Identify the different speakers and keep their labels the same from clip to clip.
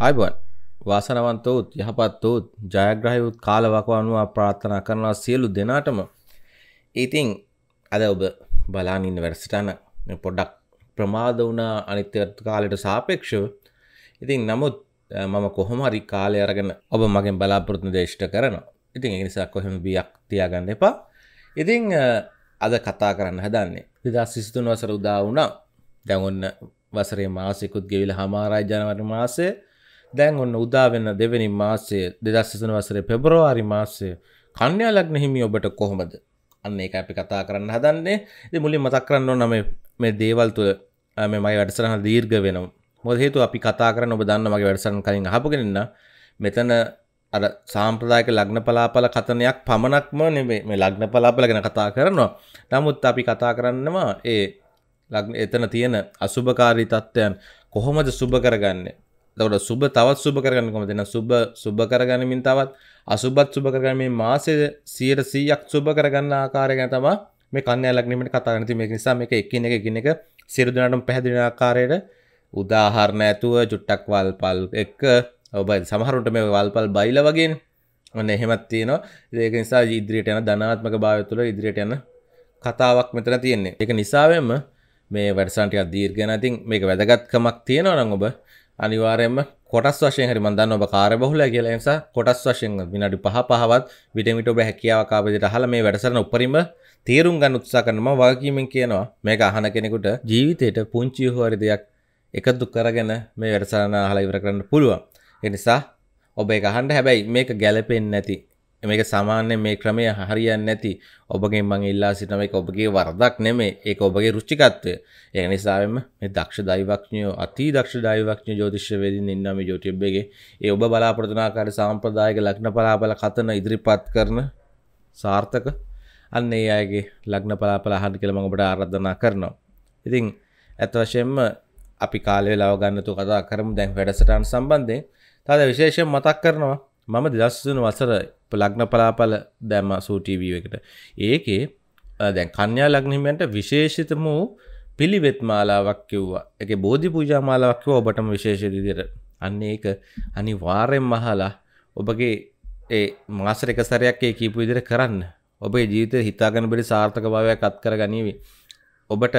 Speaker 1: ආයිබන් වාසනවන්තවුත් යහපත්වූත් ජයග්‍රහයුත් කාලවක අනුව ප්‍රාර්ථනා කරනවා සියලු දෙනාටම. ඉතිං අද ඔබ බලානින්න වැඩසටන පොඩ්ඩක් ප්‍රමාද වුණා අනිත්‍යත් කාලට සාපේක්ෂව. ඉතින් නමුත් මම කොහොමරි කාලය අරගෙන ඔබ මගෙන් බලාපොරොත්තු දේශ්ට කරනවා. ඉතින් එනිසා කොහෙම බියක් තියාගන්න එපා. ඉතිං අද කතා කරන්න හදන්නේ විදා සිස්තුන් වසර උදා වුණා. දැන් ඔන්න වසරේ මාසෙකුත් ගෙවිල හමාරයි ජනවට මාසය. දැන් ඔන්න උදාවෙන්න දෙවැනි මාසය දෙදස්සසන වසරේ පෙබරවාරි මාසය කන්‍යා ලක්න හිමි ඔබට කොහොමද? අන්න එක අපි කතා කරන්න හදන්නේ. මුලින් මතක් කරන්න නම මේ දේවල් තුළ මේ මයි වැඩසරහ දීර්ග වෙනම් මොද හේතු අපි කතා කරන්න ඔබ දන්න මගේ වැඩසරන් කලින් හපගෙනන්න මෙතන අර සාම්ප්‍රදායක ලග්න පලාපල කතනයක් පමණක්ම නෙවේ මේ ලග්න පලාපල ගැන කතා කරනවා. නමුත් අපි කතා කරන්නවා ඒ ලග්න එතන තියෙන අසුභකාරී තත්ත්වයන් කොහොමද සුභ කරගන්නේ? දවට සුබ තවත් සුභ කරගන්න කොම දෙන සුබ සුභ කරගන්නමින් තවත් අසුබත් සුභ කරගන්න මේ මාසය සියට සීයක් සුභ කරගන්න ආකාරය ගැන තමා මේ කන්‍යා ලග්නීමට කතා කරන මේ නිසා මේක එකින් එක එකින් එක සියලු දෙනාටම පැහැදිලි ආකාරයට උදාහරණ ඇතුව චුට්ටක් වල්පල් එක්ක ඔබ සමහරුන්ට මේ වල්පල් බයිල වගේ ඔන්න එහෙමත් තියෙනවා. ඒක නිසා ඉදිරියට යන ධනාත්මක භාවය තුළ ඉදිරියට යන කතාවක් මෙතන තියෙන්නේ. ඒක නිසාවෙන්ම මේ වැඩසන්ටියක් දීර්ඝන ඉතින් මේක වැදගත්කමක් තියෙනවා නම් ඔබ අනිවාරයෙන්ම කොටස් වශයෙන් හරි මන් දන්න ඔබ කාර්යබහුල කියලා. නිසා කොටස් වශයෙන් විනාඩි පහ පහවත් විට විට ඔබ හැකියාවක් ආපදිට අහලා මේ වැඩසටහන උපරිම තේරුම් ගන්න උත්සාහ කරනවා. මම වගකීමෙන් කියනවා මේක අහන කෙනෙකුට ජීවිතේට පුංචි හොරි දෙයක් එකතු කරගෙන මේ වැඩසටහන අහලා ඉවර කරන්න පුළුවන්. ඒ නිසා ඔබ ඒක අහන්න හැබැයි මේක ගැළපෙන්නේ නැති මේක සාමාන්‍ය මේ ක්‍රමය හරියන්නේ නැති ඔබගේ මං ඉල්ලා සිටන එක ඔබගේ වරදක් නෙමේ ඒක ඔබගේ රුචිකත්වය. ඒ නිසාවෙන්ම මේ දක්ෂ දෛවඥයෝ අති දක්ෂ දෛවඥ ජෝතිෂ්‍යවේදීන් ඉන්නා මේ YouTube එකේ ඒ ඔබ බලාපොරොත්තු වන ආකාරයේ සාම්ප්‍රදායික ලග්න පලාපල කතන ඉදිරිපත් කරන සාර්ථක අන්න ඒ අයගේ ලග්න පලාපල අහන්න කියලා මම ඔබට ආරාධනා කරනවා. ඉතින් ඇත්ත වශයෙන්ම අපි කාලේ ලව ගන්නතු කතා කරමු. දැන් වැඩසටහන් සම්බන්ධයෙන්. තාද විශේෂයෙන් මතක් කරනවා මම දෙදස්සන වසර ලග්න පලාපල දැම්ම සූටීව එකට. ඒකේ දැන් කන්‍යා ලග්නිමෙන්ට විශේෂිතම වූ පිළිවෙත් මාලාවක් කිව්වා. එක බෝධි පූජා මාලාවක්ව ඔබටම විශේෂ දිදිර අන්න ඒක අනි වාරයෙන් මහලා ඔබගේ ඒ මාසර එක සරයක් ඒ කීපු විදිර කරන්න. ඔබේ ජීවිත හිතාගන බෙඩි සාර්ථක භාවයක් අත් කර ගනීවි ඔබට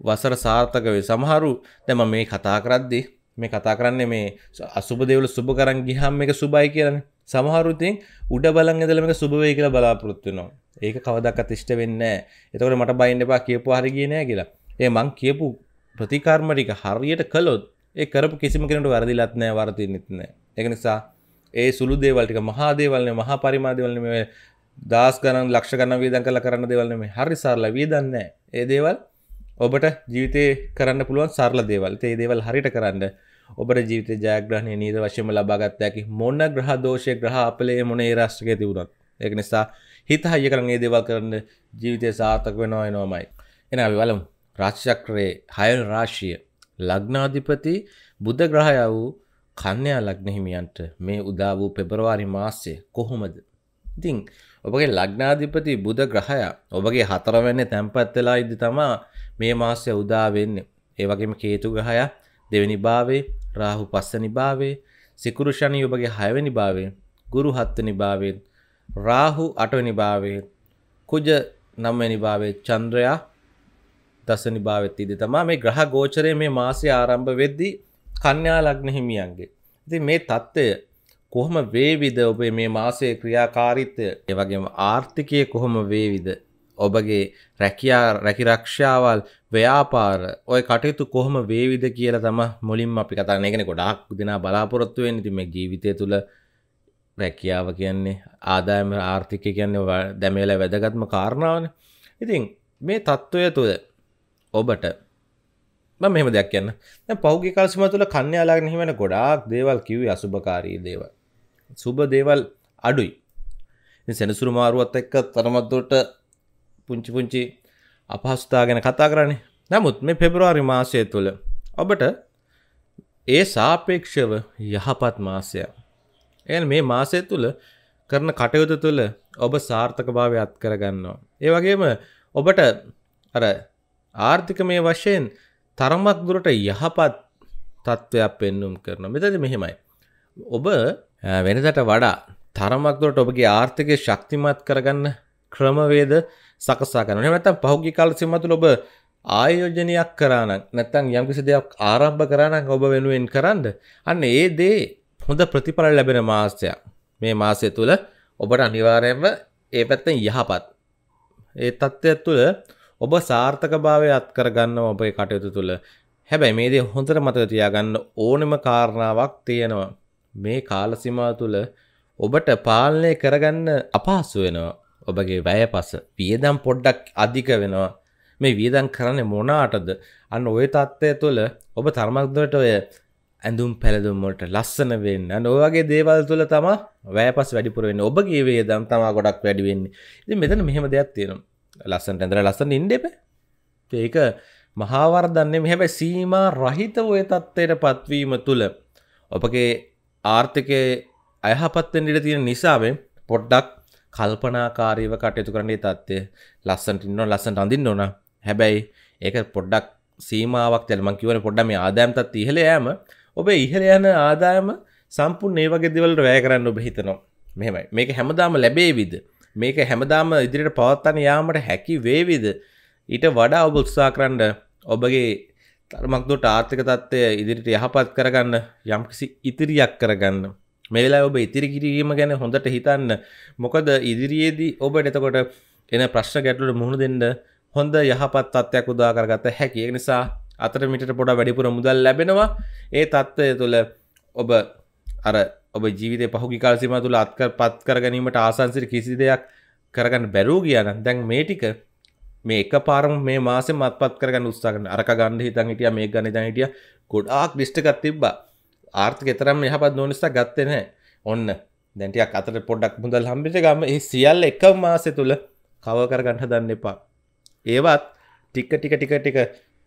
Speaker 1: වසර සාර්ථක වේ. සමහරු දැම මේ කතා කරද්දී මේ කතා කරන්නේ මේ අසුබ දෙවල සුබ කරන් ගිහම් එක සුබයි කියරන සමහරුතින් උඩ බලන් ඇදලමක සුබවේ කියලා බලාපොරොත්තුනවා ඒක කවදක් තිෂ්ට වෙන්න එතකට මට බයින්න එපා කියපු හරි කියනෑ කියලා. ඒ මං කියපු ප්‍රතිකර්මටික හරියට කළොත් ඒ කරපු කිසිම කෙනට වැරදිලත් නෑ වරති නිත්න එක නිසා ඒ සුළු දේවල්ටික මහාදේවල්න මහා පරිමාදවලන මේ දස් ගනන් ලක්ෂ ගන්න වීදන් කල කරන්න දෙවල්න මේ හරි සාරල වීදන්න ඒ දේවල් ඔබට ජීවිතය කරන්න පුළුවන් සරල දේවල්. ඒ දේවල් හරිට කරන්න ඔබට ජීවිත ජයග්‍රහණය නීද වශයම ලබාගත් ඇකි මොන්න ග්‍රහ දෝෂය ග්‍රහ අපලේ මොන ඒ රශ්ක තිවුණත් ඒක නිසා හිත හය කරන ඒ දේවල් කරන්න ජීවිතය සාර්ථක වෙනවා එනවාමයි එන වලම් රාශචක්‍රයේ හයල් රාශිය. ලග්නාධිපති බුද්ධ ග්‍රහය වූ කන්‍යා ලග්නහිමියන්ට මේ උදා වූ පෙබරවාරි මාස්‍යය කොහොමද? ඉතිං ඔබගේ ලග්නාධිපති බුධ ග්‍රහය ඔබගේ හතරවැන්නේ තැන්පත් වෙලා ඉදි තමා මේ මාසය උදා වෙන්නේ. ඒ වගේම කේතු ග්‍රහය දෙවැනි භාවේ රාහු පස්සනි භාවේ සිකුරු ශනි ඔබගේ හයවැනි භාවේ ගුරු හත්වනි භාවෙන් රාහු අටවැනි භාවේ කුජ නම්වැනි භාවේ චන්ද්‍රයා දසනි භාවෙත් ඉදි තමා මේ ග්‍රහ ගෝචරය මේ මාසය ආරම්භ වෙද්දී කන්‍යා ලග්න හිමියන්ගේ. ඉති මේ තත්ත්වය කොහොම වේවිද? ඔබේ මේ මාසයේ ක්‍රියාකාරිත්වය එවගේම ආර්ථිකය කොහොම වේවිද? ඔබගේ රැකියා රැකිරක්ෂාවල් ව්‍යාපාර. ඔය කටයුතු කොහොම වේවිද කියල තම මුලින් අපි කතාන එකන ගොඩක් දෙනා බලාපොරොත්තුවෙන් ඉති මේ ජීවිතය තුළ රැකියාව කියන්නේ ආදායම ආර්ථිකය කියන්නේ දැමේල වැදගත්ම කාරණාවන. ඉතින් මේ තත්ත්වය තුළ ඔබට මෙම දෙයක් කියන්න. පෞගි කල්සම තුළ කන්‍යාලාගෙන හිමෙන ගොඩාක් දේවල් කිව්වේ අසුභකාරී දේව සුබ දේවල් අඩුයි. සෙනසුරු මාරුවත් එක්ක තරමත්තුට පුංචි පුංචි අපහස්ථා ගැන කතා කරන්නේ. නමුත් මේ පෙබරවාරි මාසය තුළ ඔබට ඒ සාපේක්ෂව යහපත් මාසය එ මේ මාසය තුළ කරන කටයුතු තුළ ඔබ සාර්ථක භාවය අත් කරගන්නවා. ඒ වගේම ඔබට අර ආර්ථික මේ වශයෙන් තරමක් දුරට යහපත් තත්ත්වයක් පෙන්නුම් කරන මෙතද මෙහෙමයි. ඔබ වෙනදට වඩා තරමක්දුරට ඔබගේ ආර්ථකය ශක්තිමත් කරගන්න ක්‍රමවේද සකසා කරන නැතම් පහුගි කාල සිමතුල ඔබ ආයෝජනයක් කරාන නැත්තං යම්කිසි දෙයක් ආරම්භ කරානක් ඔබ වෙනුවෙන් කරන්න අන්න ඒ දේ හොඳ ප්‍රතිඵල ලැබෙන මාස්‍යයක් මේ මාසය තුළ ඔබට අනිවාරයෙන්ම ඒ පැත්තෙන් යහපත්. ඒ තත්ත්වයක් තුළ ඔබ සාර්ථක භාවය අත් කරගන්න ඔබේ කටයුතු තුළ හැබැයි මේ දේ හොඳට මතක තියාගන්න ඕනෙම කාරණාවක් තියෙනවා. මේ කාලසිමා තුළ ඔබට පාලනය කරගන්න අපහසු වෙනවා. ඔබගේ වැය පස වියදම් පොඩ්ඩක් අධික වෙනවා. මේ වියදම් කරන්න මොනාටද? අන්න ඔය තත්ත්වය තුළ ඔබ තරමක්දට ඔය ඇඳුම් පැළදුම්මට ලස්සන වෙන්න. නොවගේ දේවල් තුළ තම වැෑපස් වැඩිපුරවෙන්න ඔබගේ වේදම් තමා ගොඩක් වැඩිවෙන්නේ ඉති මෙතන මෙහෙම දෙයක් තියෙනවා. ලස්සන්ට ඇඳර ලස්සන ඉන්ඩෙප ඒක මහාවර්දන්නේ මෙහැබැ සීමා රහිත ඔය තත්ත්වයට පත්වීම තුළ ඔබගේ ආර්ථකය අයහපත්තෙන් ඉට තියෙන නිසාවෙන් පොඩ්ඩක් කල්පනාකාරීව කටයුතු කරන්නේ තත්ත්වය. ලස්සන්ට ඉන්න ලස්සට අඳින්න ඕන. හැබැයි ඒක පොඩ්ඩක් සීමාවක් තැල්මං කිවන පොඩ්ඩ මේ ආදායම්තත් ඉහළ යෑම. ඔබේ ඉහළ යන ආදායම සම්පුන් ඒ වගේ දෙවලට වැය කරන්න ඔබ හිතනවා. මෙමයි මේක හැමදාම ලැබේවිද? මේක හැමදාම ඉදිරියට පවත්තන යාමට හැකි වේවිද? ඊට වඩා ඔබ උත්සා කරන්න ඔබගේ තරමක්දොට ආර්ථක තත්ත්වය ඉදිරිට යහපත් කරගන්න යම්කිසි ඉතිරියක් කරගන්න. මේලා ඔබ ඉතිරි කිරීම ගැන හොඳට හිතන්න. මොකද ඉදිරියේදී ඔබට එතකොට එන ප්‍රශ්න ගැටලුට මුහුණ දෙන්න හොඳ යහපත් තත්ත්වයක් උදා කරගත හැකි. ඒ නිසා අතර මිට පොඩ වැඩිපුර මුදල් ලැබෙනවා. ඒ තත්ත්වය තුළ ඔබ අර ඔබ ජීවිත පහුගි කාල්සිම තුළ අත්කර පත් කර ගැනීමට ආසන්සිර කිසි දෙයක් කරගන්න බැරූ කියන දැන් මේ ටික මේ එක පාරම මේ මාසෙ මත්පත් කරගන්න උත්සාහන අරක ගන්න හිතන් හිටිය මේ ගන්න දැන් හිටිය ගොඩාක් ලිස්ට් එකක් තිබ්බා. ආර්ථික තරම් යහපත් නොනිසා ගත්තේ නැහැ ඔන්න දැන් ටිකක් අතට පොඩ්ඩක් මුදල් හම්බෙච්ච ගම ඒ සියල්ල එක මාසෙ තුල කවර් කරගන්න හදන්න එපා ඒවත් ටික ටික ටික ටික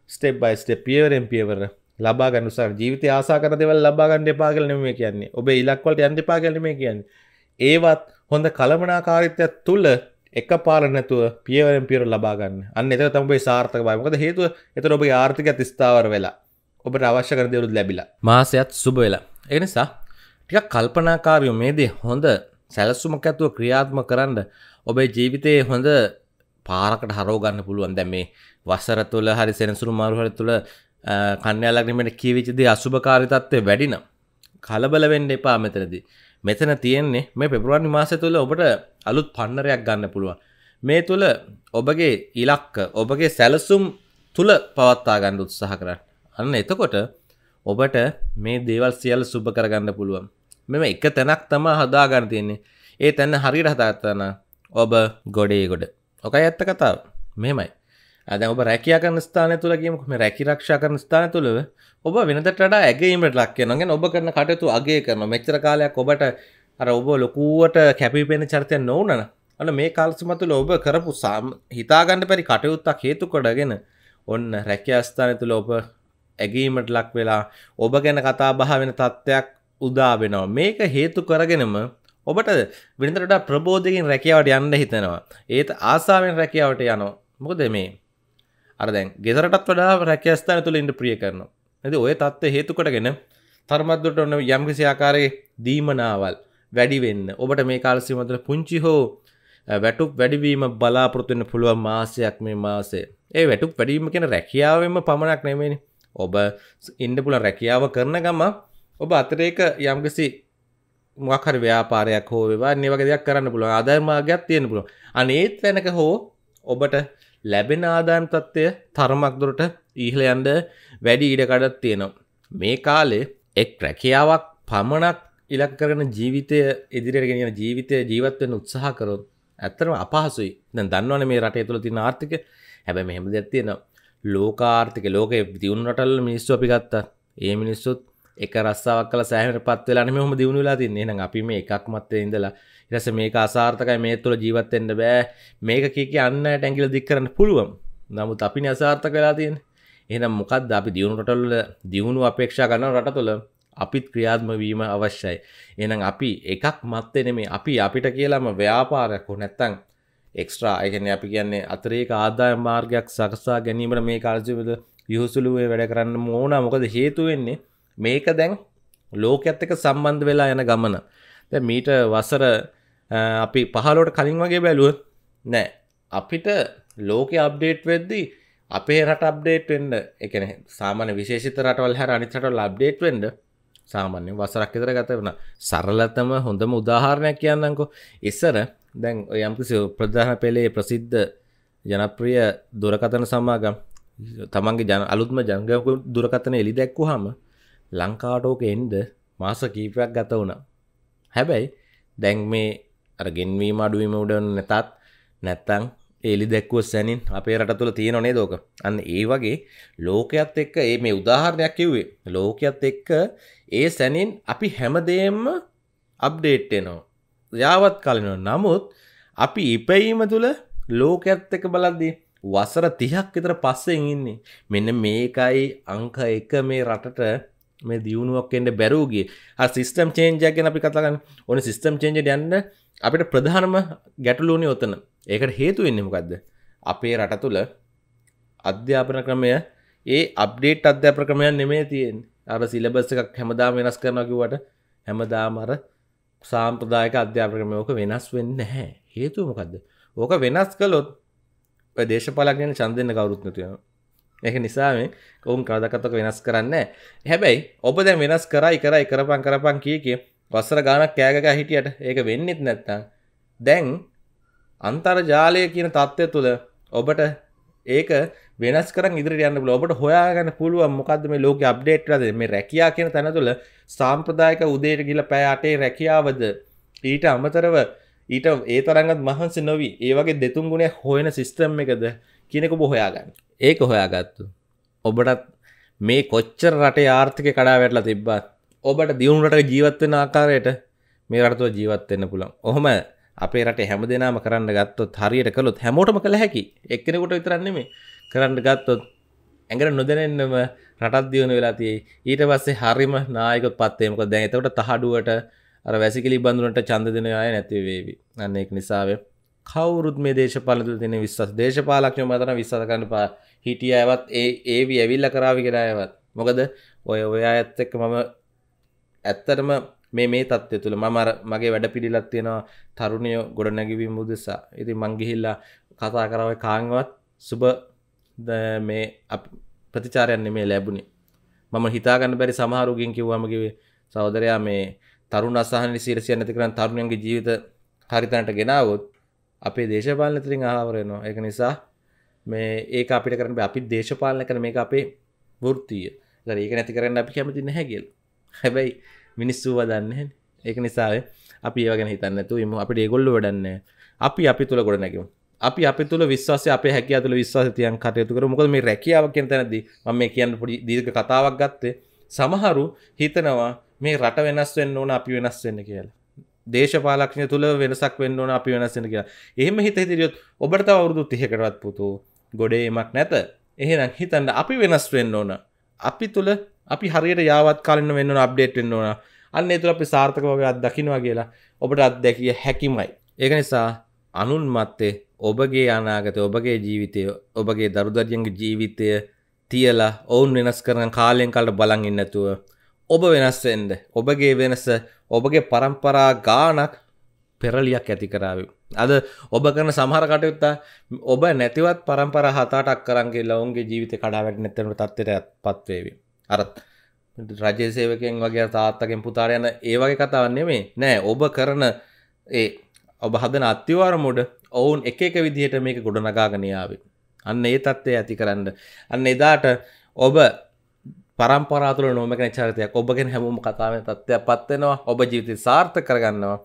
Speaker 1: ස්ටෙප් බයි ස්ටෙප් පියවරෙන් පියවර ලබා ගන්න උසාර ජීවිතය ආසා කරන දේවල් ලබා ගන්න එපා කියලා නෙමෙයි කියන්නේ ඔබේ ඉලක්ක වලට යන්න එපා කියලා නෙමෙයි කියන්නේ ඒවත් හොඳ කලමනාකාරීත්වයක් තුල එක පාර නැතුව පියවරෙන් පියවර ලබා ගන්න. අන්න එතන තමයි ඔබේ සාර්ථක භාවය. මොකද හේතුව එතන ඔබේ ආර්ථිකයත් ස්ථාවර වෙලා. ඔබට අවශ්‍ය කරන දේවලුත් ලැබිලා. මාසයත් සුබ වෙලා. ඒ නිසා ටිකක් කල්පනාකාරීව මේ දේ හොඳ සැලසුමක් ඇතුව ක්‍රියාත්මක කරන්න ඔබේ ජීවිතයේ හොඳ පාරකට හරෝ ගන්න පුළුවන් දැන් මේ වසර තුළ හරි සෙනසුරු මාරු හරි තුළ කන්‍යාලග්නීමට කියවිච්ච දේ අසුභකාරී තත්ත්වය වැඩි නම් කලබල වෙන්න එපා මෙතනදී. මෙතන තියෙන්නේ මේ පෙබරවාරි මාසය තුළ ඔබට අලුත් පන්නරයක් ගන්න පුළුවන්. මේ තුළ ඔබගේ ඉලක්ක ඔබගේ සැලසුම් තුළ පවත්තා ගන්න උත්සාහ කරන්න. අන්න එතකොට ඔබට මේ දේවල් සියල්ල සුභ කරගන්න පුළුවන්. මෙම එක තැනක් තමා හදාගන්න තියෙන්නේ. ඒ තැන්න හරියට හදාගත්තන ඔබ ගොඩේ ගොඩ. ඔකයි ඇත්ත කතාව. මෙහෙමයි. අද ඔබ රැකියා කරන ස්ථානය තුළ කියමුක මේ රැකි රක්ෂා කරන ස්ථානය තුළ ඔබ වෙනදට වඩා ඇගීමට ලක් වෙනවා. ඔබ කරන කටයුතු අගය කරනවා. මෙච්චර කාලයක් ඔබට අර ඔබ ලොකුවට කැපිපෙන චරිතයක් නොවුනන. අන්න මේ කාලසීම තුළ ඔබ කරපු හිතාගන්න බැරි කටයුත්තක් හේතු කොටගෙන ඔන්න රැකියා ස්ථානය තුළ ඔබ ඇගීමට ලක් වෙලා ඔබ ගැන කතා බහ වෙන තත්ත්වයක් උදා වෙනවා. මේක හේතු කරගෙනම ඔබට වෙනතරට ප්‍රබෝධකින් රැකියාවට යන්න හිතෙනවා. ඒත් ආසාාවෙන් රැකියාවට යනවා. මොකද මේ අර දැන් ගෙදරටත් වඩා රැකියස්ථාන තුළ ඉන්න ප්‍රිය කරනවා. ඇති ඔය තත්ත්ව හේතුකොටගෙන තරමත්දුට ඔන්න යම්කිසි ආකාරයේ දීමනාවල් වැඩි වෙන්න ඔබට මේ කාලසිමතුල පුංචි හෝ වැටුක් වැඩිවීම බලාපොරොත්තුවෙන්න පුළුවන් මාසයක් මේ මාසේ ඒ වැටුක් වැඩීම කියෙන රැකියාවම පමණක් නෙමනි ඔබ ඉන්ඩ පුල රැකියාව කරන ගම ඔබ අතරේක යම්කිසි මොකර ව්‍යාපාරයක් හෝ වා නිවගේ දෙයක් කරන්න පුළුව ආදර්මාගයක් තියෙන පුළුව අනේත් තැනක හෝ ඔබට ලැබෙන ආදායම් තත්ත්වය තරමක් දුරට ඉහළ යන්ඩ වැඩි ඉඩකඩත් තියෙනවා. මේ කාලේ එක් රැකියාවක් පමණක් ඉලක් කරන ජීවිතය ඉදිරියට ගෙනියන ජීවිතය ජීවත්වෙන් උත්සාහ කරොත් ඇත්තරම අපහසුයි. දැන් දන්නවන මේ රටේ තුළ තින ආර්ථික හැබැ මෙහෙම දෙත්තියෙනවා ලෝකාර්ථික ලෝක දියුණු රටල් මිනිස්සු අපි ගත්තා. ඒ මිනිස්සුත් එක රස්සාවක් කල සෑහට පත් වෙලා මෙහම දියුණුලා තින්නේ. නම් අපි මේ එකක් මත්තේ ඉඳලා ඉරස මේක අසාර්ථකයි මේ තුළ ජීවත්තෙන්ට බෑ. මේක කියක අන්න ටැංගිල දික් කරන්න පුළුවන්. නමුත් අපි අසාර්ථක වෙලා තියෙන එනම් මොකක්ද අපි දියුණු රටල්ල දියුණු අපේක්ෂා කරන්න රට තුළ? අපිත් ක්‍රියාත්ම වීම අවශ්‍යයි. එනම් අපි එකක් මත්තේ නෙමේ අපි අපිට කියලාම ව්‍යාපාරයක් හෝ නැත්තං එක්ස්ට්‍රා එකන අපි කියන්නේ අතරේ ආදාය මාර්ගයක් සකසා ගැනීමට මේ කාර්ජවද යහසුළුවේ වැඩ කරන්න මෝන මොකද හේතුවෙන්නේ මේක දැන් ලෝකඇත් එක සම්බන්ධ වෙලා යන ගමන. දැ මීට වසර අපි පහලෝට කලින් වගේ බැලුව නෑ. අපිට ලෝක අප්ඩේට් වෙද්දී අපේ රට අප්ඩේට් වෙන්ඩ එකන සාමාන විශේෂිත රටවල් හැ අනිතටල් අප්ඩේට් වෙන්ඩ සාමාන්‍ය වසරක් එතර ගත වන සරලතම හොඳම උදාහරණයක් කියන්නකෝ ඉස්සර දැන් යම්කිසි ප්‍රධාන පෙළේ ප්‍රසිද්ධ ජනප්‍රිය දුරකතන සමාගම් තමන්ගේ ජන අලුත්ම ජංගක දුරකතන එලි දැක්කු හම ලංකාටෝක එන්ඩ මාස කීපයක් ගත වුණා. හැබැයි දැන් මේ අර ගෙන්වීම අඩුවීම උඩන නැතත් නැත්තං එලි දැක්වුව සැනින් අපේ රට තුළ තියෙන නේ දෝක අන්න ඒ වගේ ලෝකයක්ත් එක්ක ඒ මේ උදාහරණයක් කිව්වේ ලෝකයක්ත් එක්ක ඒ සැනින් අපි හැමදේම්ම අප්ඩේට්ටෙනවා යාවත් කලන නමුත් අපි ඉපැීම තුළ ලෝකයක්ත් එක බලද්දී වසර තිහක් විතර පස්සෙන් ඉන්නේ. මෙන්න මේකයි අංක එක මේ රටට මේ දියුණුවක් එන්න බැරූගේ සිස්ටම් චේන්ජයක් ගැන අපි කතාගන්න ඕන සිස්ටම් චේන්ජ යන්න අපිට ප්‍රධානම ගැටලූනි ඔතන. ඒකට හේතු වෙන්නමකක්ද අපේ රට තුළ අධ්‍යාපන ක්‍රමය ඒ අප්ඩේට් අධ්‍යාපන ක්‍රමයන් නෙමේ තියෙන් අර සිලබස් එකක් හැමදා වෙනස් කරනකිවට හැමදාමර සාම්ප්‍රදායක අධ්‍යාපනක්‍රමයෝක වෙනස් වෙන්න හැ හේතුවමකක්ද ඕක වෙනස් කළොත් දේශපාලක්ගෙන චන්දන්න කවරුත්නතියෙන එක නිසාම ඔවුන් කදකතක වෙනස් කරන්න හැබැයි ඔබ දැ වෙනස් කරයි කරයි කරපන් කරපන් කිය කිය වස්සර ගානක් කෑගක හිටියට ඒක වෙන්නෙත් නැත්තා දැන් අන්තර්ජාලය කියන තත්ත්වය තුළ ඔබට ඒක වෙනස් කර ඉදිරි යන්න ඔබට හොයාගන්න පුළුව මොකක්ද මේ ලෝක අප්ඩේට්ලද මේ රැකයා කියන තැන තුළ සාම්ප්‍රදායක උදේට ගිල පෑඅටේ රැකියාවද? ඊට අමතරව ඊට ඒ තරගත් මහන්ස නොවී. ඒවගේ දෙතුන් ගුණේ හොයන සිිස්ටම් එකද කියනෙක බොහොයාගන්න ඒක හොයාගත්තු. ඔබටත් මේ කොච්චර රටේ ආර්ථික කඩා වැටලා තිබ්බත් ඔබට දියුණුට ජීවත්වෙන ආකාරයට මේ රටතුව ජීවත්වෙන්න පුළන් ඔහොම අපේ රට හැම දෙනාම කරන්න ගත්තොත් හරියට කළොත් හැමෝටම කළ හැකි. එක්කෙනෙකුට විතරන්නෙම කරන්න ගත්තොත් ඇඟට නොදැනෙන්නම රටත් දියුණු වෙලා තියේ ඊට පස්සේ හරිම නායක පත්තේමක දැන් එතකොට තහඩුවට අර වැසිකිලි බඳුනට ඡන්ද දෙන අය නැති වේවි. අන්න ඒක නිසාවේ කවුරුත් මේ දේශපාලන තුළ තියෙන විශ්වාස දේශපාලඥයෝ මතන විශ්වාස කරන්න පා හිටිය අයවත් ඒ ඒවි ඇවිල්ලා කරાવી කියලා අයවත්. මොකද ඔය ඔය අයත් එක්ක මම ඇත්තටම මේ මේ තත්ත්වය තුළ මම අර මගේ වැඩ පිළිලක් තියෙනවා තරුණයෝ ගොඩනැගිවීම උදෙසා. ඉතින් මං ගිහිල්ලා කතා කරා ඔය කාංගවත් සුබ මේ ප්‍රතිචාරයක් නෙමෙයි ලැබුණේ. මම හිතාගන්න බැරි සමහරුගෙන් කිව්වම කිව්වේ සහෝදරයා මේ තරුණ අසහන සිරසිය නැති කරන් තරුණයන්ගේ ජීවිත හරිතනට ගෙනාවොත් අපේ දේශපාලන තරින් ආවරයනවා එක නිසා මේ ඒක අපිට කරන අපි දේශපාලන කන මේ අපේ වෘතිය ඒක නැති කරන්න අපි කැමති නැහැගෙල් හැබැයි මිනිස්සු වදන්න ඒක නිසාේ අපි ඒවගෙන හිතන්නතු ම අපිට ඒගොල්ල වඩන්න අපි අපි තුළ ගොඩ නැකව අපි අපි තුළ විශ්වාසය අප හැකිය තුළ විශ්වාස තියන් කටයුතු කර මොකද මේ රැකියාව කියෙන් තැනදී ම මේ කියන්න පොඩි දීර්ක කතාවක් ගත්තේ. සමහරු හිතනවා මේ රට වෙනස් වෙන්න ඕන අපි වෙනස් වෙන්න කියලා. දේශපාලක්ෂය තුළ වෙනසක් වෙන්න ඕන අපි වෙනස්සෙන කියලා. එහෙම හිත හිතරියොත් ඔබට අවුරුදු තිහකටවත් පුතු ගොඩේමක් නැත. එහෙනම් හිතන්න අපි වෙනස් වෙන්න ඕන. අපි තුළ අපි හරියට යාවත් කාලන්න වෙන්න අප්ඩේට් වෙන්න ඕන. අන්න තුළ අපි සාර්ථක වගේ අත් දකිනවා කියලා ඔබට අත්දැකිය හැකිමයි. ඒක නිසා අනුන් මත්තේ ඔබගේ අනාගත ඔබගේ ජීවිතය ඔබගේ දරුදරයන්ගේ ජීවිතය තියලා ඔවුන් වෙනස් කරන කාලයෙන් කල්ට බලන් ඉන්නතුව ඔබ වෙනස්වෙන්ද ඔබගේ වෙනස ඔබගේ පරම්පරා ගානක් පෙරලියක් ඇති කරාව. අද ඔබ කරන සමහර කටයුත්තා ඔබ නැතිවත් පරම්පර හතාටක් කරන්ගේ ලවුන්ගේ ජීවිත කඩාවැට නැතනු තත්වයට පත්වේවි. අරත් රජසේවකෙන් වගේ තාත්තකෙන් පුතාර යන ඒ වගේ කතාවන්නේ මේ නෑ ඔබ කරන ඒ ඔබ හදන අත්‍යවාර මුඩ ඔවුන් එක එක විදිහට මේක ගොඩනගාගනයාවේ. අන්න ඒ තත්ත්වය ඇති කරන්න. අන්න එදාට ඔබ පරම්පරාතුල නොමකන චරිතයක් ඔබගෙන් හැමෝම කතාව තත්ත්වයක් පත්වෙනවා ඔබ ජීවිත සාර්ථ කරගන්නවා.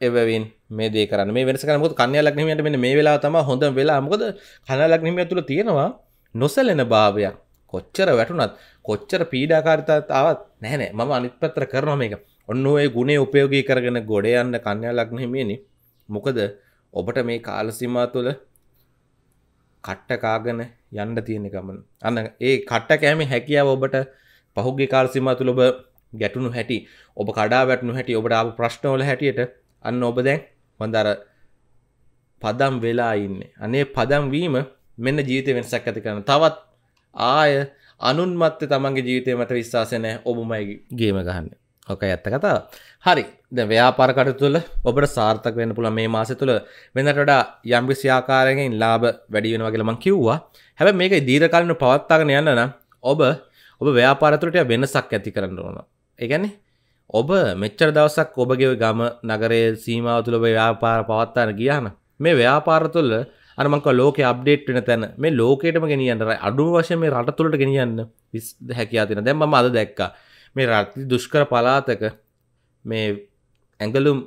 Speaker 1: එබවින් මේ දේ කරන්න. මේ වෙනස කරනමුත් කන්‍ය ලක්නීමට මෙන්න මේ වෙලා තම හොඳ වෙලා මොකද කන ලක්නීම තුළ තියෙනවා නොසැලෙන භාවයක්. කොච්චර වැටුනත් කොච්චර පීඩාකාරිතාවත් නැහැනේ මම අනිත් පැත්තර කරනවා මේක. ඔන්න ඔය ගුණේ උපයෝගී කරගෙන ගොඩ යන්න කන්‍යා ලක්නහිමේනි මොකද ඔබට මේ කාලසිමා තුළ කට්ට කාගෙන යන්න තියෙන ගමන. අන්න ඒ කට්ට කෑම හැකියාව ඔබට පහුගේ කාල්සිම තුළ ඔබ ගැටුණු හැටි ඔබ කඩා වැටනු හැටි ඔබට ආපු ප්‍රශ්නවල හැටියට අන්න ඔබ දැන් හොඳර පදම් වෙලා ඉන්න. අනේ පදම් වීම මෙන්න ජීවිත වෙනසක් ඇති කරන. තවත් ආය අනුන් මත්තේ තමන්ගේ ජීවිතය මත විශ්වාසය නැහැ. ඔබමයි ගේම ගහන්න. ඕක ඇත්ත කතා. හරි. ද ව්‍යාපාර කටතුළ ඔබට සාර්ථක වෙන්න පුළ මේ මාස තුළ වෙනට වඩා යම්කිසි ආකාරයෙන් ලාභ වැඩි වෙනවා කියලා මං කිව්වා. හැබැයි මේක දීර්ඝකාලීන පවත්වාගෙන යන්න නම් ඔබ ඔබ ව්‍යාපාර තුළට වෙනසක් ඇති කරන්න ඕන. ඒ කියන්නේ ඔබ මෙච්චර දවසක් ඔබගේ ගම නගරයේ සීමාව තුළ ඔබ ව්‍යාපාර පවත්වාගෙන ගියාන මේ ව්‍යාපාර තුළ අනමක ලෝක අප්ඩේට් වෙන තැන. මේ ලෝකයටම ගෙනියන්න අඩු වශයෙන් මේ රට තුළට ගෙනියන්න හැකියා තියෙන දැන් මම අද දැක්කා. මේ රට දුෂ්කර පලාතක මේ ඇඟලුම්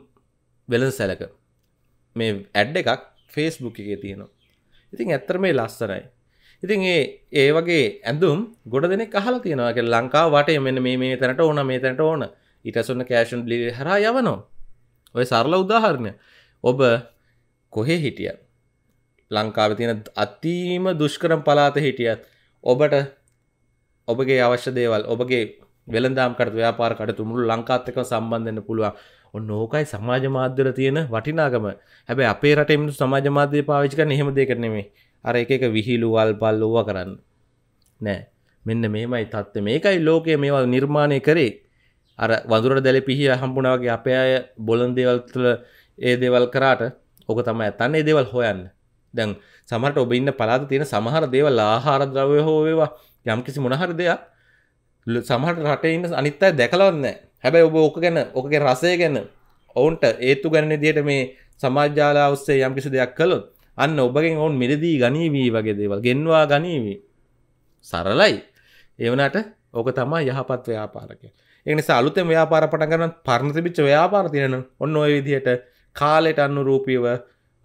Speaker 1: වෙළඳ සැලක මේ ඇඩ් එකක් ෆේස්බුක් එකේ තියෙනවා. ඉතින් ඇත්තර මේ ලස්සනයි. ඉතින් ඒ ඒ වගේ ඇඳුම් ගොඩ දෙනෙක් අහලා තියෙනවා. කියලා ලංකාව වටේ මෙන්න මේ මේ තැනට ඕන මේ තැනට ඕන. ඊට සොන්න කෑෂන් ඩිලිවරි හරහා යවනවා. ඔය සරල උදාහරණය ඔබ කොහේ හිටියත් ලංකාව තියෙන අතිීම දුෂ්කරම් පලාත හිටියත් ඔබට ඔබගේ අවශ්‍ය දේවල් ඔබගේ වෙළදාම්කට ව්‍යාපාර කටතු මුළු ලංකාත්තක සම්බන්ධන්න පුළුවන්. ඔන්න ඕකයි සමාජ මාධ්‍යර තියෙන වටිනාගම හැබැ අපේ රටෙම සමාජ මාධ්‍ය පාවිච්ක එහෙම දෙකරනෙමේ අර එක එක විහිලු වල් පල් ඕව කරන්න. නෑ. මෙන්න මේමයි තත්ත්ව මේකයි ලෝකය මේවල් නිර්මාණය කරේ. අර වදුරට දැල පිහිය හම්බුණාවගේ අපේ අය බොලන් දේවල් තුළ ඒ දේවල් කරාට ඕක තම ඇතන්නේ දේවල් හොයන්න. දැන් සමට ඔබ ඉන්න පලාත තියෙන සමහර දේවල් ආහාර ද්‍රවය හෝ වේවා යම්කිසි මොනහර දෙයක් සමහට රටේ ඉන්න අනිත් අය දැකලවන්න හැබැයි ඔබ ඕක ගැන ඕකගේ රසය ගැන ඔවුන්ට ඒත්තු ගැන දියට මේ සමාජ්‍යාලා ඔස්සේ යම්කිසි දෙයක් කළොත් අන්න ඔබගෙන් ඔවුන් මිලදී ගනීවී වගේ දේවල් ගෙන්වා ගනීවී. සරලයි. ඒවනට ඕක තමා යහපත් ව්‍යාපාරක එනිසා අලුතෙන් ව්‍යාපාර පටගන්න පරණ තිබිච්ච ව්‍යාපාර තියෙන ඔන්න ඔය විදිහට කාලෙට අනුරූපීව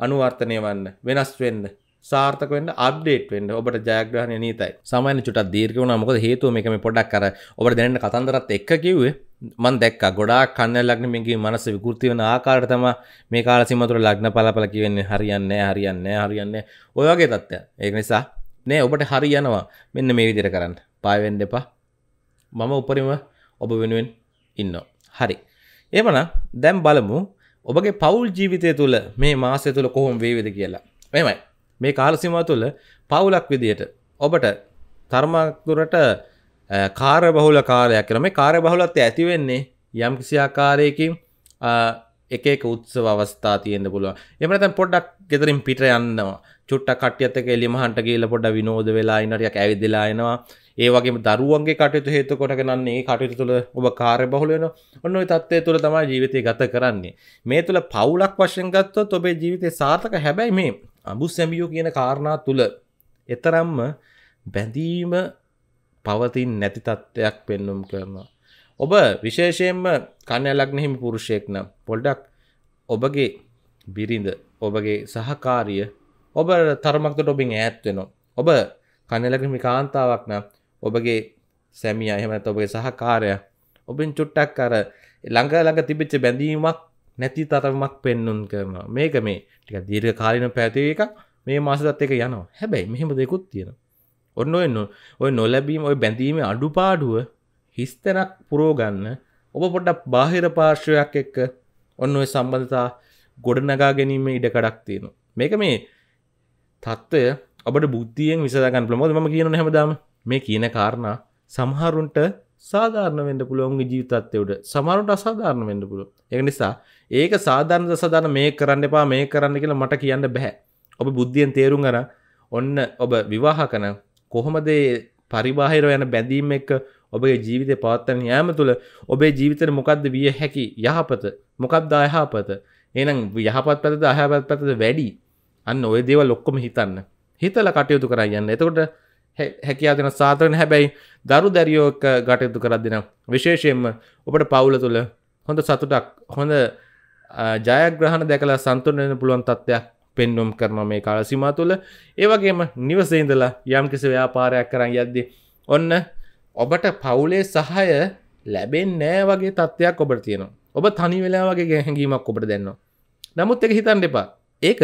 Speaker 1: අනුවර්තනය වන්න වෙනස් වෙන්න සාර්ථක වෙන්න අප්ඩේට් වෙන්න. ඔබට ජයග්‍රහණය නීතයි. සමයන චුටත් දීර්ඝ වුණා. මොකද හේතුව මේක මේ පොඩ්ඩක් අර ඔබට දැනෙන කතන්දරත් එක්ක කිව්වේ මම දැක්කා. ගොඩාක් කන්න ලග්න මේකේ මනස විකෘති වෙන ආකාරයට තමයි මේ කාල සීමාව තුළ ලග්න පළපල කියවෙන්නේ හරියන්නේ නැහැ හරියන්නේ නැහැ හරියන්නේ ඔය වගේ තත්ත්වයක්. ඒක නිසා නේ ඔබට හරියනවා මෙන්න මේ විදිහට කරන්න. පාය වෙන්න එපා. මම උපරිම ඔබ වෙනුවෙන් ඉන්නවා. හරි. එහෙමනම් දැන් බලමු ඔබගේ පවුල් ජීවිතය තුළ මේ මාසය තුළ කොහොම වේවිද කියලා. මෙමයි මේ කාලසිම තුළ පවුලක් විදිහට ඔබට තර්මක්දුරට කාර බහුල කාලයක් කරම කාර බහුලත් ඇතිවෙන්නේ යම් කිසි ආකාරයකින් එක උත්සව අවස්ථා තියෙන්න්න පුළුව එමනතැන් පොඩ්ඩක් ගෙදරින් පිට යන්නවා. චුට්ට කටියත්තක එලිමහන්ට කියල පොඩ විනෝද වෙලා ඉනටයක් ඇවිදිලායනවා ඒ වගේ දරුවන්ගේ කටයුතු හේතු කොටක නන්නේ කටයුතු තුළ ඔබ කාරය බහුලයන ඔන්න තත්වය තුළ තමයි ජීවිතය ගත කරන්නේ. මේ තුළ පවුලක් වශයෙන් ගත්තොත් ඔබේ ජීවිතය සාර්ථක. හැබැයි මේ අඹු සැමියෝ කියන කාරණා තුළ එතරම්ම බැඳීම පවතින් නැති තත්ත්වයක් පෙන්නුම් කරනවා. ඔබ විශේෂයෙන්ම කණ්‍යලක්නෙහිමි පුරුෂයෙක් නම් පොල්ඩක් ඔබගේ බිරිඳ ඔබගේ සහකාරිය ඔබ තරමක්තට ඔබින් ඈත් වෙනවා. ඔබ කණ්‍යලක්නමි කාන්තාවක් නම් ඔබගේ සැමිය එහෙමත් ඔබගේ සහකාරය ඔබින් චුට්ටක් අර ළඟ ළඟ තිබිච්ච බැඳීමක් නැති තරමක් පෙන්නුම් කරනවා. මේක මේ ටික දීර්ඝ කාලින පැතිව එක මේ මාසදත් එක යනවා. හැබැයි මෙහෙම දෙකුත් තියෙන ඔන්න ඔන්න ඔය නොලැබීම ඔය බැඳීම අඩුපාඩුව හිස්තැනක් පුරෝගන්න ඔබ පොඩ්ඩක් බාහිර පාර්ශ්වයක් එක්ක ඔන්න ඔය සම්බඳතා ගොඩනගා ගැනීම ඉඩකඩක් තියෙනවා. මේක මේ තත්ත්වය ඔබට බුද්ධියෙන් විසදාගන්න ප්‍රමෝද ම කියන හැමදාම. මේ කියන කාරණා සමහරුන්ට සාධාරණ වෙන්න පුළුවන්ගේ ජීවිතත්වයට. සමරුන්ට අසාධාරණ වෙන්න පුළුව එක නිසා ඒක සාධාරණ සධාන මේ කරන්න එපා මේ කරන්න කියලා මට කියන්න බැහැ ඔබ බුද්ධියෙන් තේරුම් අර ඔන්න ඔබ විවාහ කන කොහොමදේ පරිබාහිර යන බැඳීම එක්ක ඔබගේ ජීවිතය පවත්තන යෑම තුළ ඔබේ ජීවිතර මොකක්ද විය හැකි යහපත? මොකක්ද අයහපත? එනම් යහපත් පැතද අහපත් පැතද වැඩි? අන්න ඔය දේව ලොක්කොම හිතන්න. හිතල කටයුතු කරයන්න එතකොට හැකියා දෙන සාතරන. හැබැයි දරු දැරියෝක ගටයුතු කරත් දෙෙන විශේෂයෙන්ම ඔබට පවුල තුළ හොඳ සතුටක් හොඳ ජයග්‍රහණ දැකලා සන්තුරනය පුළුවන් තත්ත්වයක් පෙන්නුම් කරන මේ කාල සිමා තුළ. ඒවගේම නිවසේඉඳලා යම් කිසි ව්‍යාපාරයක් කරන්න යද්දි ඔන්න ඔබට පවුලේ සහය ලැබෙන් නෑ වගේ තත්ත්වයක් ඔබට තියෙනවා. ඔබ තනි වෙලා වගේ ගැහැඟීමක් ඔබට දෙන්නවා. නමුත් එක හිතන් එපා. ඒක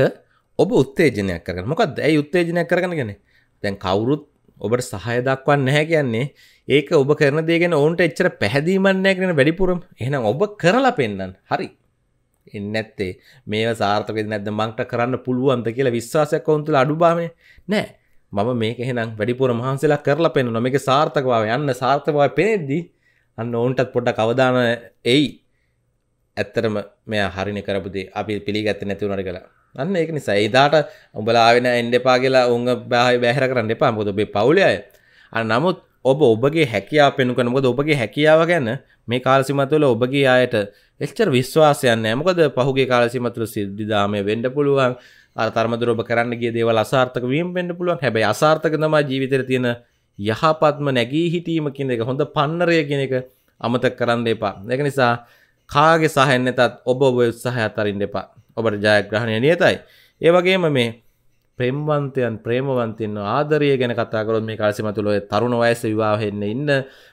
Speaker 1: ඔබ උත්තේජනයක් කරන මොකක් දැයි උත්තේජනයක් කරගන ගෙන දැන් කවුරුත් ඔබට සහය දක්වන්න නැහැ කියන්නේ. ඒක ඔබ කරන දේගෙන ඔවුන්ට එච්චර පැහැදීමන්නෑ කරන වැඩිපුරම්. එහෙනම් ඔබ කරලා පෙන්න්න හරි. එන්න ඇත්තේ මේ සාර්ථක නැද මංට කරන්න පුළුවන්ද කියලා විශ්වාසයක් ඔවුන්තුල අඩුබාමය නෑ මම මේක එහෙනම් වැඩිපුර මහන්සලා කරලා පෙන්න්න නොමක සාර්ථකවාව යන්න සාර්ථකවා පෙනෙද්දී අන්න ඔවුන්ටත් පොඩ්ඩ කවදාන එයි. ඇත්තරම මෙය හරිනි කරපුදේ අපි පිළිගත්ත නැතිවුණට කලා අන්න ඒක නිසා. ඒදාට උඹලාවෙන එන්ඩපා කියලා උංග බාහි බැහර කරන්න එපා. මොද ඔබේ පවුලය අ නමුත් ඔබ ඔබගේ හැකියාව පෙනුකනකොද ඔබගේ හැකියාව ගැන මේ කාලසිමතුල ඔබගේ අයට එච්චර විශ්වාසයන්න ඇමකද පහුගේ කාලසිමතුළ සිද්ධිදාමය වෙන්ඩ පුළුවන්. තරමදුර ඔබ කරන්න ගිය දේවල් අසාර්ථක වීම වෙන්ඩ පුළුවන්. හැබැයි අසාර්ථක තමා ජීවිතර තියෙන යහපත්ම නැගී හිටීම කියන එක හොඳ පන්නරය කියන එක අමතක කරන්න එපා. එක නිසා කාගේ සහයන්නතත් ඔබ ඔබ උත්සාහය අතරින් එපා. ඔබට ජයග්‍රහණය නියතයි. ඒ වගේම මේ ප්‍රේම්වන්තයන් ප්‍රේමවන්තයන්න ආදරය ගැන කතාකරොත් මේ කාලසිම තුළ තරුණ වයස විවාහෙන්න ඉන්න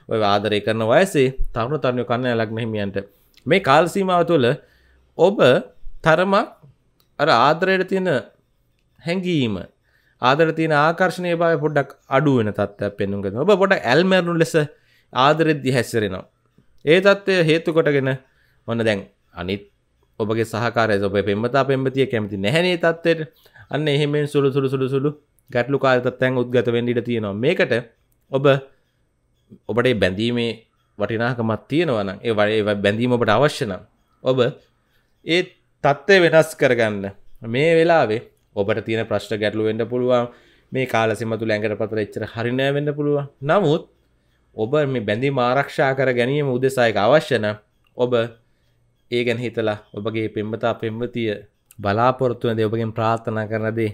Speaker 1: ඔය ආදරය කරන වයසේ තරුණ තරණය කන්න ලක්නහිමියන්ට මේ කාල්සීමාව තුළ ඔබ තරමක් අර ආදරයට තියෙන හැඟීම ආදර තියෙන ආකර්ශණය භාව පොඩ්ඩක් අඩුවෙන තත්ත්වයක් පෙන්නුම් ඔබ පොඩ ඇල්මැරුණු ලෙස ආදරෙද්දි හැස්සරෙනවා ඒ තත්ත්වය හේතු කොටගෙන ඔන්න දැන් අනිත් ඔබගේ සහකාරය ඔබ පෙම්මතා පෙම්මතිය කැමති නැහැනේ තත්වයට අන්න එහෙමෙන් සුළු සුළු සුළු සුළු ගැටලු කාතත්තැන් උද්ගත වෙන්ඩිට තියෙනවා. මේකට ඔබ ඔබට බැඳීමේ වටිනාකමත් තියෙනවන ඒ වඩේ බැඳීම ඔබට අවශ්‍යන ඔබ ඒ තත්ත්වය වෙනස් කරගන්න. මේ වෙලාවේ ඔබට තියෙන ප්‍රශ්ට ගැටලු වෙන්න පුළුවන්. මේ කාලසිමතු ලැඟට පතර එච්චර හරිනෑ වෙන්න පුළුවන්. නමුත් ඔබ මේ බැඳි ආරක්ෂා කර ගැනීම උදෙසායක අවශ්‍යන ඔබ ඒ ගැන හිතලා ඔබගේ පෙම්මතා පෙම්වතිය බලාපොරොත්තුවද ඔබගෙන් ප්‍රාර්ථනා කරනදේ